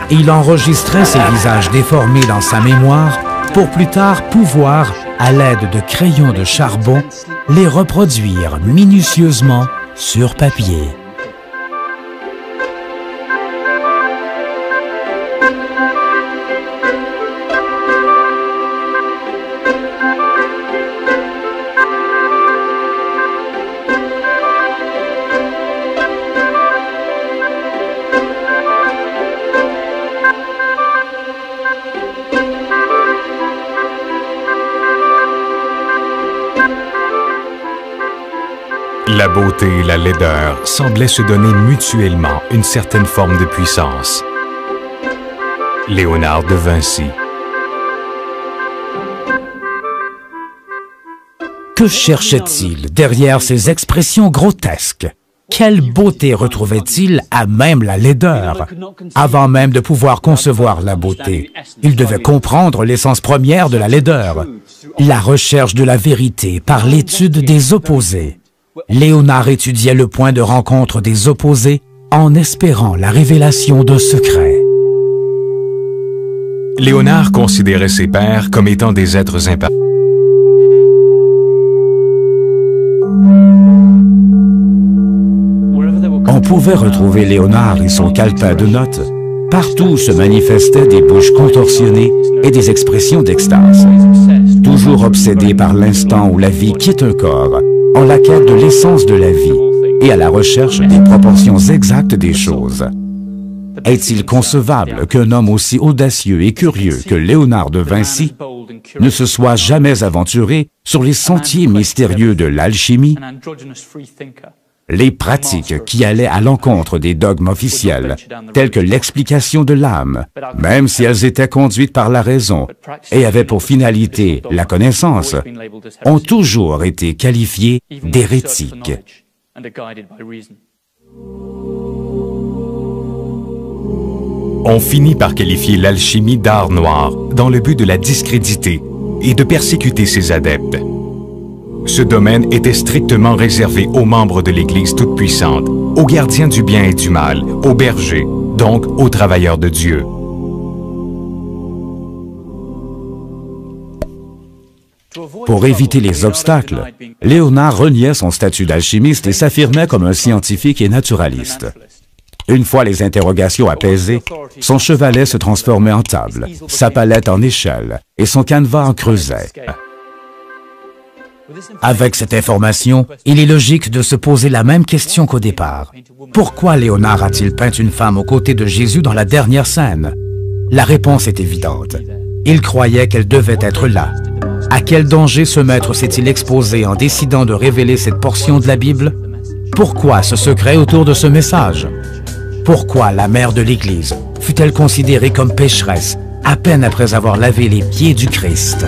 Il enregistrait ces visages déformés dans sa mémoire pour plus tard pouvoir à l'aide de crayons de charbon, les reproduire minutieusement sur papier. Beauté et la laideur semblaient se donner mutuellement une certaine forme de puissance. Léonard de Vinci Que cherchait-il derrière ces expressions grotesques? Quelle beauté retrouvait-il à même la laideur? Avant même de pouvoir concevoir la beauté, il devait comprendre l'essence première de la laideur, la recherche de la vérité par l'étude des opposés. Léonard étudiait le point de rencontre des opposés en espérant la révélation d'un secret. Léonard considérait ses pères comme étant des êtres imparfaits. On pouvait retrouver Léonard et son calepin de notes. Partout se manifestaient des bouches contorsionnées et des expressions d'extase. Toujours obsédé par l'instant où la vie quitte un corps, en la quête de l'essence de la vie et à la recherche des proportions exactes des choses. Est-il concevable qu'un homme aussi audacieux et curieux que Léonard de Vinci ne se soit jamais aventuré sur les sentiers mystérieux de l'alchimie, les pratiques qui allaient à l'encontre des dogmes officiels, telles que l'explication de l'âme, même si elles étaient conduites par la raison et avaient pour finalité la connaissance, ont toujours été qualifiées d'hérétiques. On finit par qualifier l'alchimie d'art noir dans le but de la discréditer et de persécuter ses adeptes. Ce domaine était strictement réservé aux membres de l'Église toute-puissante, aux gardiens du bien et du mal, aux bergers, donc aux travailleurs de Dieu. Pour éviter les obstacles, Léonard reniait son statut d'alchimiste et s'affirmait comme un scientifique et naturaliste. Une fois les interrogations apaisées, son chevalet se transformait en table, sa palette en échelle et son canevas en creuset. Avec cette information, il est logique de se poser la même question qu'au départ. Pourquoi Léonard a-t-il peint une femme aux côtés de Jésus dans la dernière scène? La réponse est évidente. Il croyait qu'elle devait être là. À quel danger ce maître s'est-il exposé en décidant de révéler cette portion de la Bible? Pourquoi ce secret autour de ce message? Pourquoi la mère de l'Église fut-elle considérée comme pécheresse à peine après avoir lavé les pieds du Christ?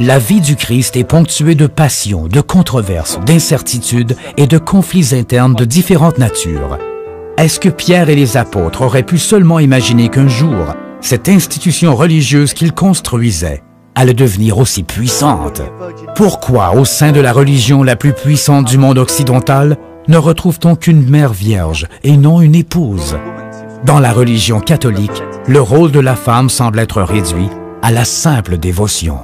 La vie du Christ est ponctuée de passions, de controverses, d'incertitudes et de conflits internes de différentes natures. Est-ce que Pierre et les apôtres auraient pu seulement imaginer qu'un jour, cette institution religieuse qu'ils construisaient allait devenir aussi puissante? Pourquoi, au sein de la religion la plus puissante du monde occidental, ne retrouve-t-on qu'une mère vierge et non une épouse? Dans la religion catholique, le rôle de la femme semble être réduit à la simple dévotion.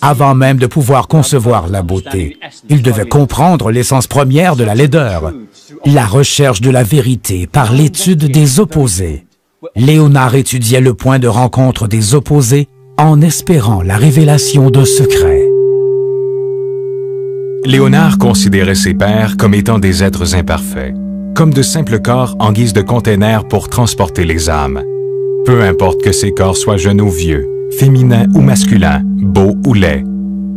Avant même de pouvoir concevoir la beauté, il devait comprendre l'essence première de la laideur, la recherche de la vérité par l'étude des opposés. Léonard étudiait le point de rencontre des opposés en espérant la révélation d'un secret. Léonard considérait ses pères comme étant des êtres imparfaits, comme de simples corps en guise de containers pour transporter les âmes. Peu importe que ces corps soient jeunes ou vieux, féminins ou masculins, beaux ou laids.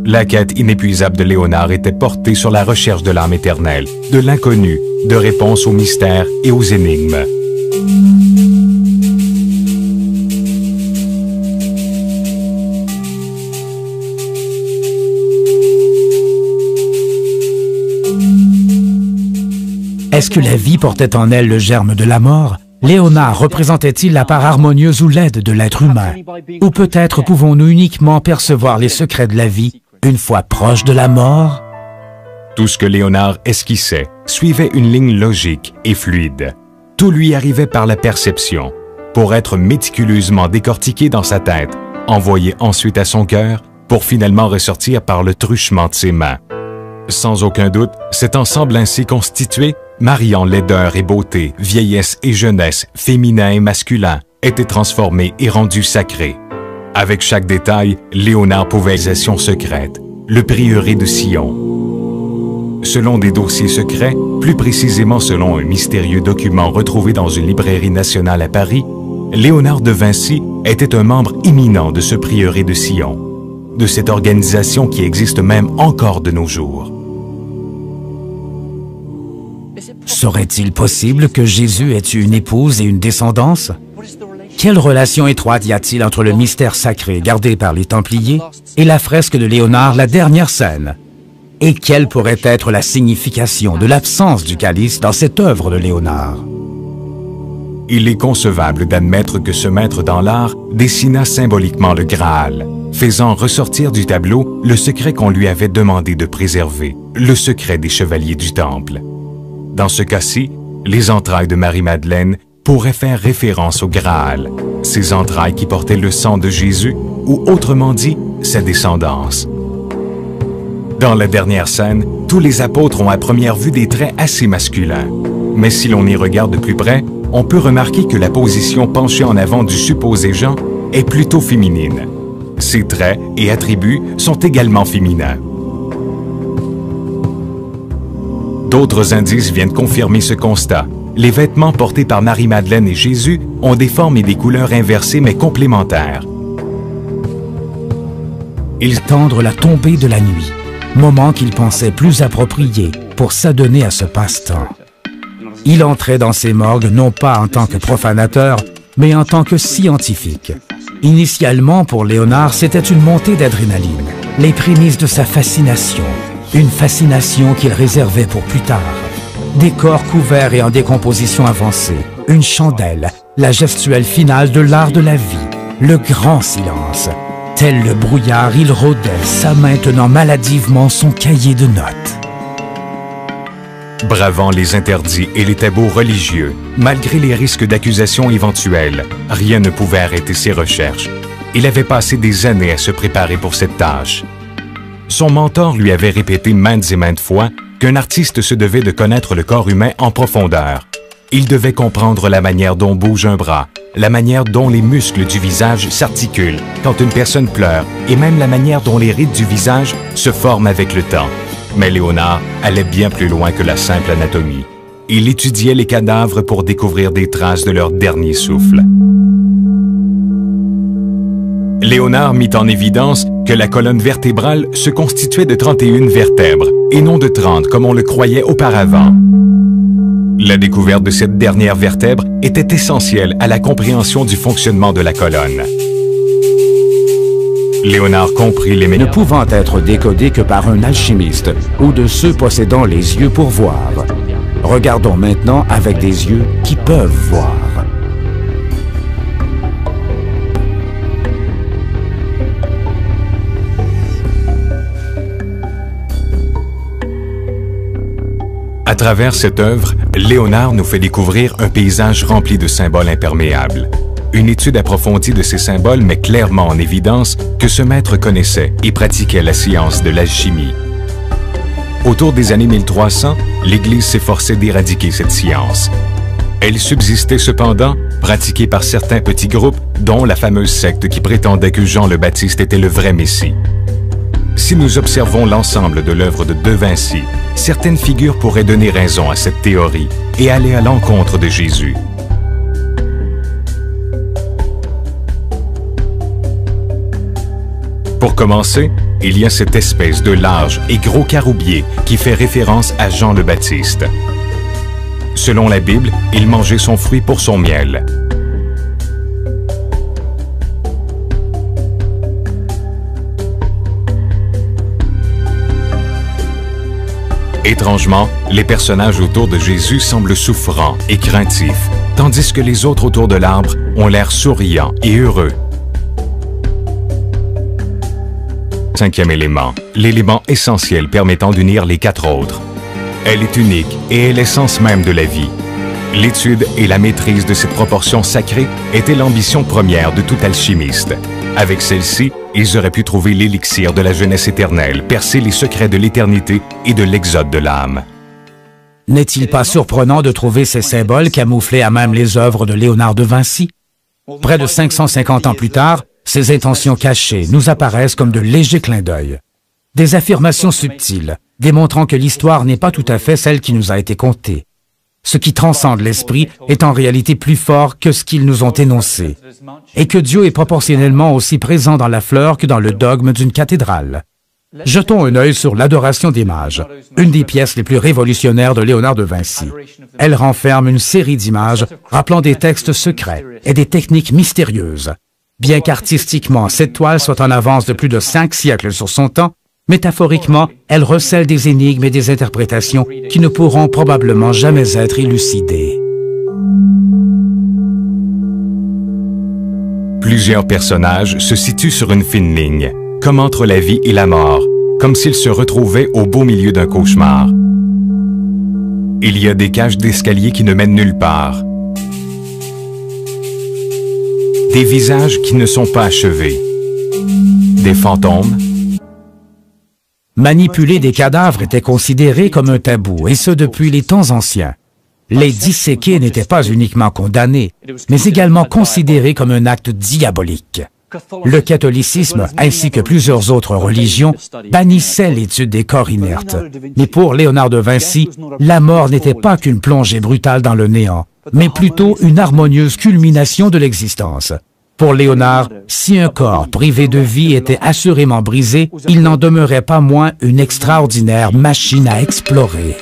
La quête inépuisable de Léonard était portée sur la recherche de l'âme éternelle, de l'inconnu, de réponses aux mystères et aux énigmes. Est-ce que la vie portait en elle le germe de la mort? Léonard représentait-il la part harmonieuse ou laide de l'être humain? Ou peut-être pouvons-nous uniquement percevoir les secrets de la vie une fois proche de la mort? Tout ce que Léonard esquissait suivait une ligne logique et fluide. Tout lui arrivait par la perception, pour être méticuleusement décortiqué dans sa tête, envoyé ensuite à son cœur, pour finalement ressortir par le truchement de ses mains. Sans aucun doute, cet ensemble ainsi constitué mariant laideur et beauté, vieillesse et jeunesse, féminin et masculin, était transformé et rendu sacré. Avec chaque détail, Léonard pouvait secrète, le prieuré de Sion. Selon des dossiers secrets, plus précisément selon un mystérieux document retrouvé dans une librairie nationale à Paris, Léonard de Vinci était un membre éminent de ce prieuré de Sion, de cette organisation qui existe même encore de nos jours. Serait-il possible que Jésus ait eu une épouse et une descendance? Quelle relation étroite y a-t-il entre le mystère sacré gardé par les Templiers et la fresque de Léonard, la dernière scène? Et quelle pourrait être la signification de l'absence du calice dans cette œuvre de Léonard? Il est concevable d'admettre que ce maître dans l'art dessina symboliquement le Graal, faisant ressortir du tableau le secret qu'on lui avait demandé de préserver, le secret des chevaliers du Temple. Dans ce cas-ci, les entrailles de Marie-Madeleine pourraient faire référence au Graal, ces entrailles qui portaient le sang de Jésus, ou autrement dit, sa descendance. Dans la dernière scène, tous les apôtres ont à première vue des traits assez masculins. Mais si l'on y regarde de plus près, on peut remarquer que la position penchée en avant du supposé Jean est plutôt féminine. Ses traits et attributs sont également féminins. D'autres indices viennent confirmer ce constat. Les vêtements portés par Marie-Madeleine et Jésus ont des formes et des couleurs inversées mais complémentaires. Ils tendent la tombée de la nuit, moment qu'il pensait plus approprié pour s'adonner à ce passe-temps. Il entrait dans ces morgues non pas en tant que profanateur, mais en tant que scientifique. Initialement, pour Léonard, c'était une montée d'adrénaline, les prémices de sa fascination, une fascination qu'il réservait pour plus tard. Des corps couverts et en décomposition avancée, une chandelle, la gestuelle finale de l'art de la vie, le grand silence. Tel le brouillard, il rôdait, sa main tenant maladivement son cahier de notes. Bravant les interdits et les tabous religieux, malgré les risques d'accusation éventuels, rien ne pouvait arrêter ses recherches. Il avait passé des années à se préparer pour cette tâche. Son mentor lui avait répété maintes et maintes fois qu'un artiste se devait de connaître le corps humain en profondeur. Il devait comprendre la manière dont bouge un bras, la manière dont les muscles du visage s'articulent quand une personne pleure et même la manière dont les rides du visage se forment avec le temps. Mais Léonard allait bien plus loin que la simple anatomie. Il étudiait les cadavres pour découvrir des traces de leur dernier souffle. Léonard mit en évidence que la colonne vertébrale se constituait de 31 vertèbres et non de 30 comme on le croyait auparavant. La découverte de cette dernière vertèbre était essentielle à la compréhension du fonctionnement de la colonne. Léonard comprit les Ne pouvant être décodé que par un alchimiste ou de ceux possédant les yeux pour voir. Regardons maintenant avec des yeux qui peuvent voir. Travers cette œuvre, Léonard nous fait découvrir un paysage rempli de symboles imperméables. Une étude approfondie de ces symboles met clairement en évidence que ce maître connaissait et pratiquait la science de l'alchimie. Autour des années 1300, l'Église s'efforçait d'éradiquer cette science. Elle subsistait cependant, pratiquée par certains petits groupes, dont la fameuse secte qui prétendait que Jean le Baptiste était le vrai Messie. Si nous observons l'ensemble de l'œuvre de De Vinci, certaines figures pourraient donner raison à cette théorie et aller à l'encontre de Jésus. Pour commencer, il y a cette espèce de large et gros caroubier qui fait référence à Jean le Baptiste. Selon la Bible, il mangeait son fruit pour son miel. Étrangement, les personnages autour de Jésus semblent souffrants et craintifs, tandis que les autres autour de l'arbre ont l'air souriants et heureux. Cinquième élément, l'élément essentiel permettant d'unir les quatre autres. Elle est unique et est l'essence même de la vie. L'étude et la maîtrise de cette proportion sacrée était l'ambition première de tout alchimiste. Avec celle-ci, ils auraient pu trouver l'élixir de la jeunesse éternelle, percer les secrets de l'éternité et de l'exode de l'âme. N'est-il pas surprenant de trouver ces symboles camouflés à même les œuvres de Léonard de Vinci? Près de 550 ans plus tard, ces intentions cachées nous apparaissent comme de légers clins d'œil. Des affirmations subtiles, démontrant que l'histoire n'est pas tout à fait celle qui nous a été contée. Ce qui transcende l'esprit est en réalité plus fort que ce qu'ils nous ont énoncé, et que Dieu est proportionnellement aussi présent dans la fleur que dans le dogme d'une cathédrale. Jetons un œil sur l'adoration des mages, une des pièces les plus révolutionnaires de Léonard de Vinci. Elle renferme une série d'images rappelant des textes secrets et des techniques mystérieuses. Bien qu'artistiquement, cette toile soit en avance de plus de cinq siècles sur son temps, métaphoriquement, elle recèle des énigmes et des interprétations qui ne pourront probablement jamais être élucidées. Plusieurs personnages se situent sur une fine ligne comme entre la vie et la mort, comme s'ils se retrouvaient au beau milieu d'un cauchemar. Il y a des cages d'escalier qui ne mènent nulle part. Des visages qui ne sont pas achevés. Des fantômes. Manipuler des cadavres était considéré comme un tabou, et ce depuis les temps anciens. Les disséqués n'étaient pas uniquement condamnés, mais également considérés comme un acte diabolique. Le catholicisme, ainsi que plusieurs autres religions, bannissaient l'étude des corps inertes. Mais pour Léonard de Vinci, la mort n'était pas qu'une plongée brutale dans le néant, mais plutôt une harmonieuse culmination de l'existence. Pour Léonard, si un corps privé de vie était assurément brisé, il n'en demeurait pas moins une extraordinaire machine à explorer.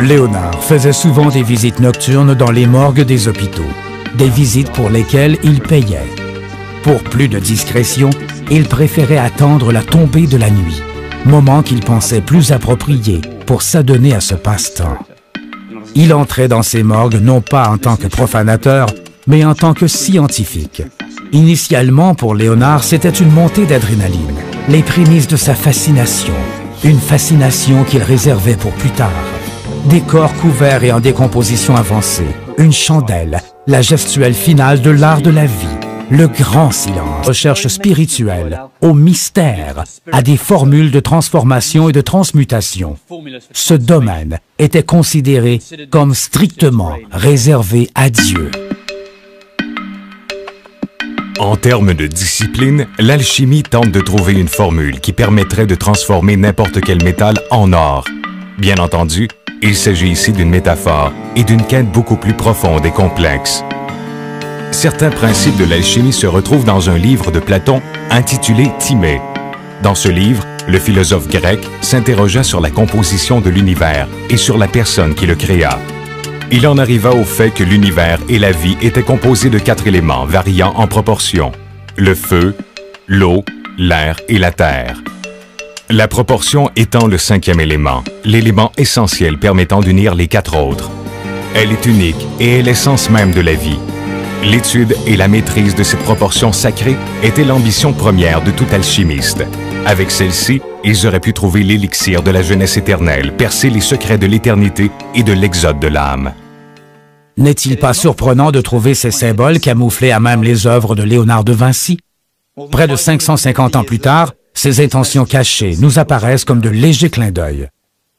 Léonard faisait souvent des visites nocturnes dans les morgues des hôpitaux, des visites pour lesquelles il payait. Pour plus de discrétion, il préférait attendre la tombée de la nuit, moment qu'il pensait plus approprié pour s'adonner à ce passe-temps. Il entrait dans ces morgues non pas en tant que profanateur, mais en tant que scientifique. Initialement, pour Léonard, c'était une montée d'adrénaline, les prémices de sa fascination, une fascination qu'il réservait pour plus tard. Des corps couverts et en décomposition avancée, une chandelle, la gestuelle finale de l'art de la vie, le grand silence, recherche spirituelle, au mystère, à des formules de transformation et de transmutation. Ce domaine était considéré comme strictement réservé à Dieu. En termes de discipline, l'alchimie tente de trouver une formule qui permettrait de transformer n'importe quel métal en or. Bien entendu, il s'agit ici d'une métaphore et d'une quête beaucoup plus profonde et complexe. Certains principes de l'alchimie se retrouvent dans un livre de Platon intitulé Timée. Dans ce livre, le philosophe grec s'interrogea sur la composition de l'univers et sur la personne qui le créa. Il en arriva au fait que l'univers et la vie étaient composés de quatre éléments variant en proportion. Le feu, l'eau, l'air et la terre. La proportion étant le cinquième élément, l'élément essentiel permettant d'unir les quatre autres. Elle est unique et est l'essence même de la vie. L'étude et la maîtrise de cette proportion sacrée était l'ambition première de tout alchimiste. Avec celle-ci, ils auraient pu trouver l'élixir de la jeunesse éternelle, percer les secrets de l'éternité et de l'exode de l'âme. N'est-il pas surprenant de trouver ces symboles camouflés à même les œuvres de Léonard de Vinci? Près de 550 ans plus tard, ces intentions cachées nous apparaissent comme de légers clins d'œil.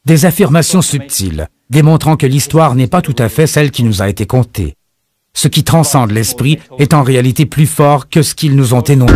Des affirmations subtiles, démontrant que l'histoire n'est pas tout à fait celle qui nous a été contée. Ce qui transcende l'esprit est en réalité plus fort que ce qu'ils nous ont énoncé.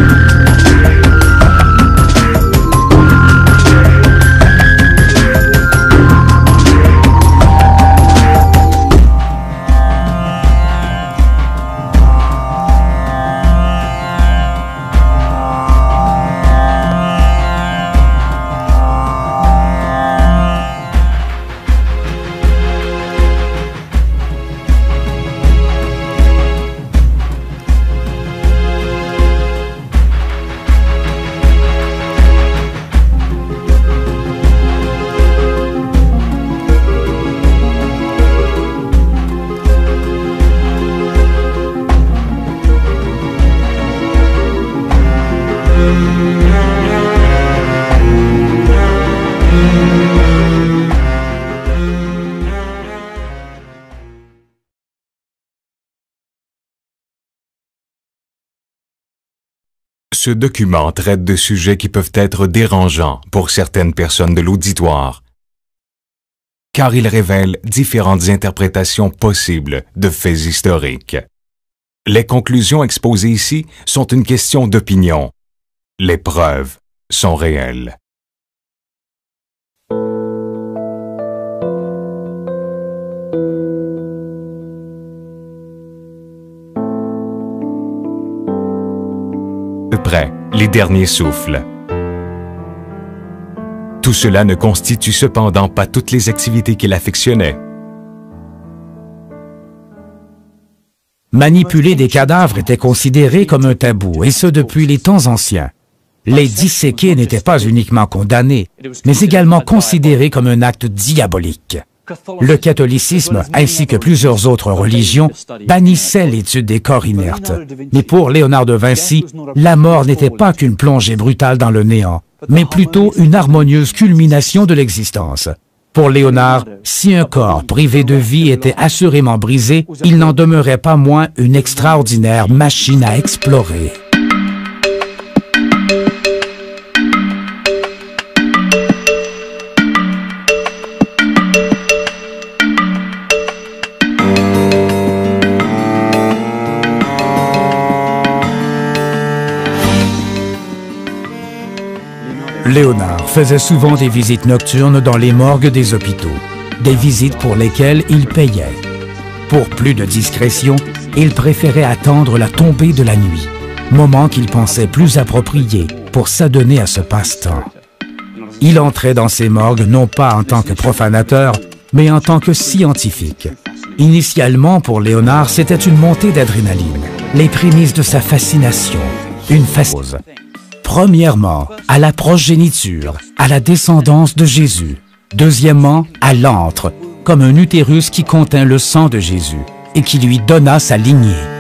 Ce document traite de sujets qui peuvent être dérangeants pour certaines personnes de l'auditoire, car il révèle différentes interprétations possibles de faits historiques. Les conclusions exposées ici sont une question d'opinion. Les preuves sont réelles. Prêt, les derniers souffles. Tout cela ne constitue cependant pas toutes les activités qu'il affectionnait. Manipuler des cadavres était considéré comme un tabou, et ce depuis les temps anciens. Les disséqués n'étaient pas uniquement condamnés, mais également considérés comme un acte diabolique. Le catholicisme, ainsi que plusieurs autres religions, bannissaient l'étude des corps inertes. Mais pour Léonard de Vinci, la mort n'était pas qu'une plongée brutale dans le néant, mais plutôt une harmonieuse culmination de l'existence. Pour Léonard, si un corps privé de vie était assurément brisé, il n'en demeurait pas moins une extraordinaire machine à explorer. Faisait souvent des visites nocturnes dans les morgues des hôpitaux, des visites pour lesquelles il payait. Pour plus de discrétion, il préférait attendre la tombée de la nuit, moment qu'il pensait plus approprié pour s'adonner à ce passe-temps. Il entrait dans ces morgues non pas en tant que profanateur, mais en tant que scientifique. Initialement, pour Léonard, c'était une montée d'adrénaline, les prémices de sa fascination, une fascination Premièrement, à la progéniture, à la descendance de Jésus. Deuxièmement, à l'antre, comme un utérus qui contient le sang de Jésus et qui lui donna sa lignée.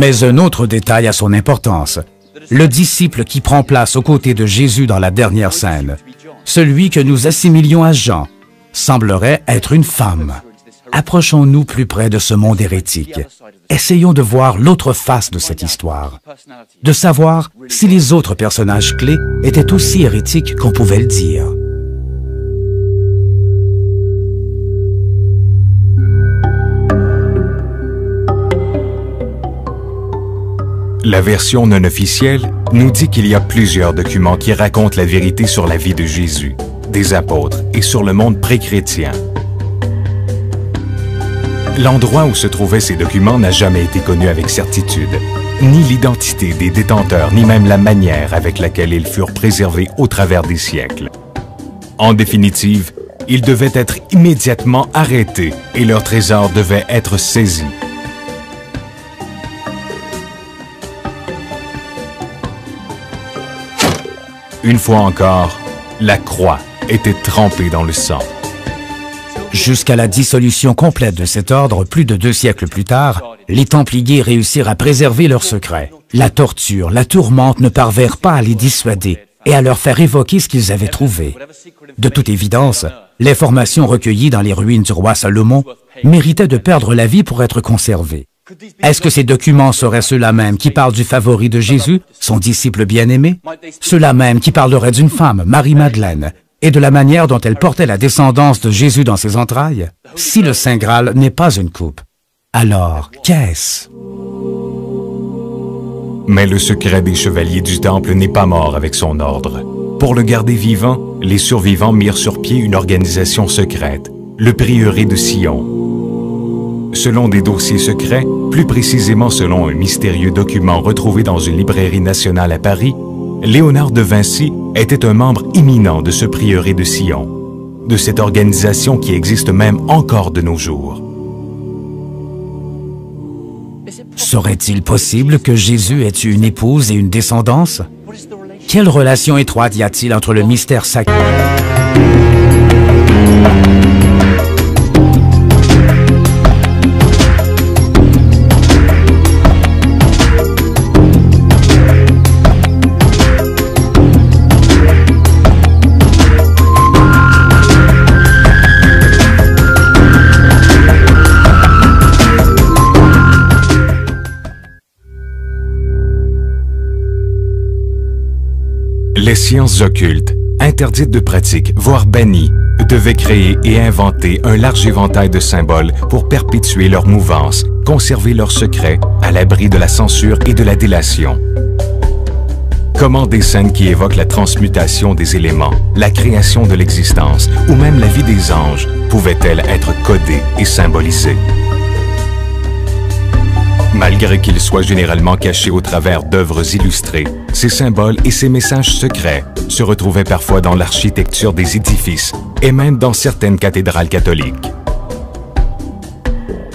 Mais un autre détail a son importance. Le disciple qui prend place aux côtés de Jésus dans la dernière scène, celui que nous assimilions à Jean, semblerait être une femme. Approchons-nous plus près de ce monde hérétique. Essayons de voir l'autre face de cette histoire. De savoir si les autres personnages clés étaient aussi hérétiques qu'on pouvait le dire. La version non officielle nous dit qu'il y a plusieurs documents qui racontent la vérité sur la vie de Jésus, des apôtres et sur le monde pré-chrétien. L'endroit où se trouvaient ces documents n'a jamais été connu avec certitude, ni l'identité des détenteurs, ni même la manière avec laquelle ils furent préservés au travers des siècles. En définitive, ils devaient être immédiatement arrêtés et leur trésor devait être saisi. Une fois encore, la croix était trempée dans le sang. Jusqu'à la dissolution complète de cet ordre, plus de deux siècles plus tard, les Templiers réussirent à préserver leurs secrets. La torture, la tourmente ne parvinrent pas à les dissuader et à leur faire évoquer ce qu'ils avaient trouvé. De toute évidence, l'information recueillie dans les ruines du roi Salomon méritait de perdre la vie pour être conservée. Est-ce que ces documents seraient ceux-là même qui parlent du favori de Jésus, son disciple bien-aimé? Ceux-là même qui parleraient d'une femme, Marie-Madeleine, et de la manière dont elle portait la descendance de Jésus dans ses entrailles? Si le Saint Graal n'est pas une coupe, alors qu'est-ce? Mais le secret des chevaliers du Temple n'est pas mort avec son ordre. Pour le garder vivant, les survivants mirent sur pied une organisation secrète, le prieuré de Sion, Selon des dossiers secrets, plus précisément selon un mystérieux document retrouvé dans une librairie nationale à Paris, Léonard de Vinci était un membre imminent de ce prieuré de Sion, de cette organisation qui existe même encore de nos jours. Serait-il possible que Jésus ait eu une épouse et une descendance? Quelle relation étroite y a-t-il entre le mystère sacré Les sciences occultes, interdites de pratique, voire bannies, devaient créer et inventer un large éventail de symboles pour perpétuer leur mouvance, conserver leurs secrets à l'abri de la censure et de la délation. Comment des scènes qui évoquent la transmutation des éléments, la création de l'existence ou même la vie des anges pouvaient-elles être codées et symbolisées? Malgré qu'ils soient généralement cachés au travers d'œuvres illustrées, ces symboles et ces messages secrets se retrouvaient parfois dans l'architecture des édifices et même dans certaines cathédrales catholiques.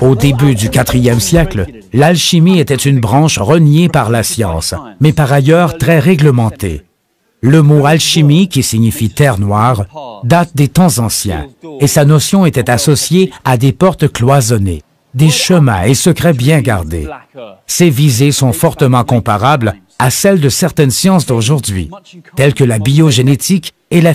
Au début du 4e siècle, l'alchimie était une branche reniée par la science, mais par ailleurs très réglementée. Le mot alchimie, qui signifie terre noire, date des temps anciens, et sa notion était associée à des portes cloisonnées des chemins et secrets bien gardés. Ces visées sont fortement comparables à celles de certaines sciences d'aujourd'hui, telles que la biogénétique et la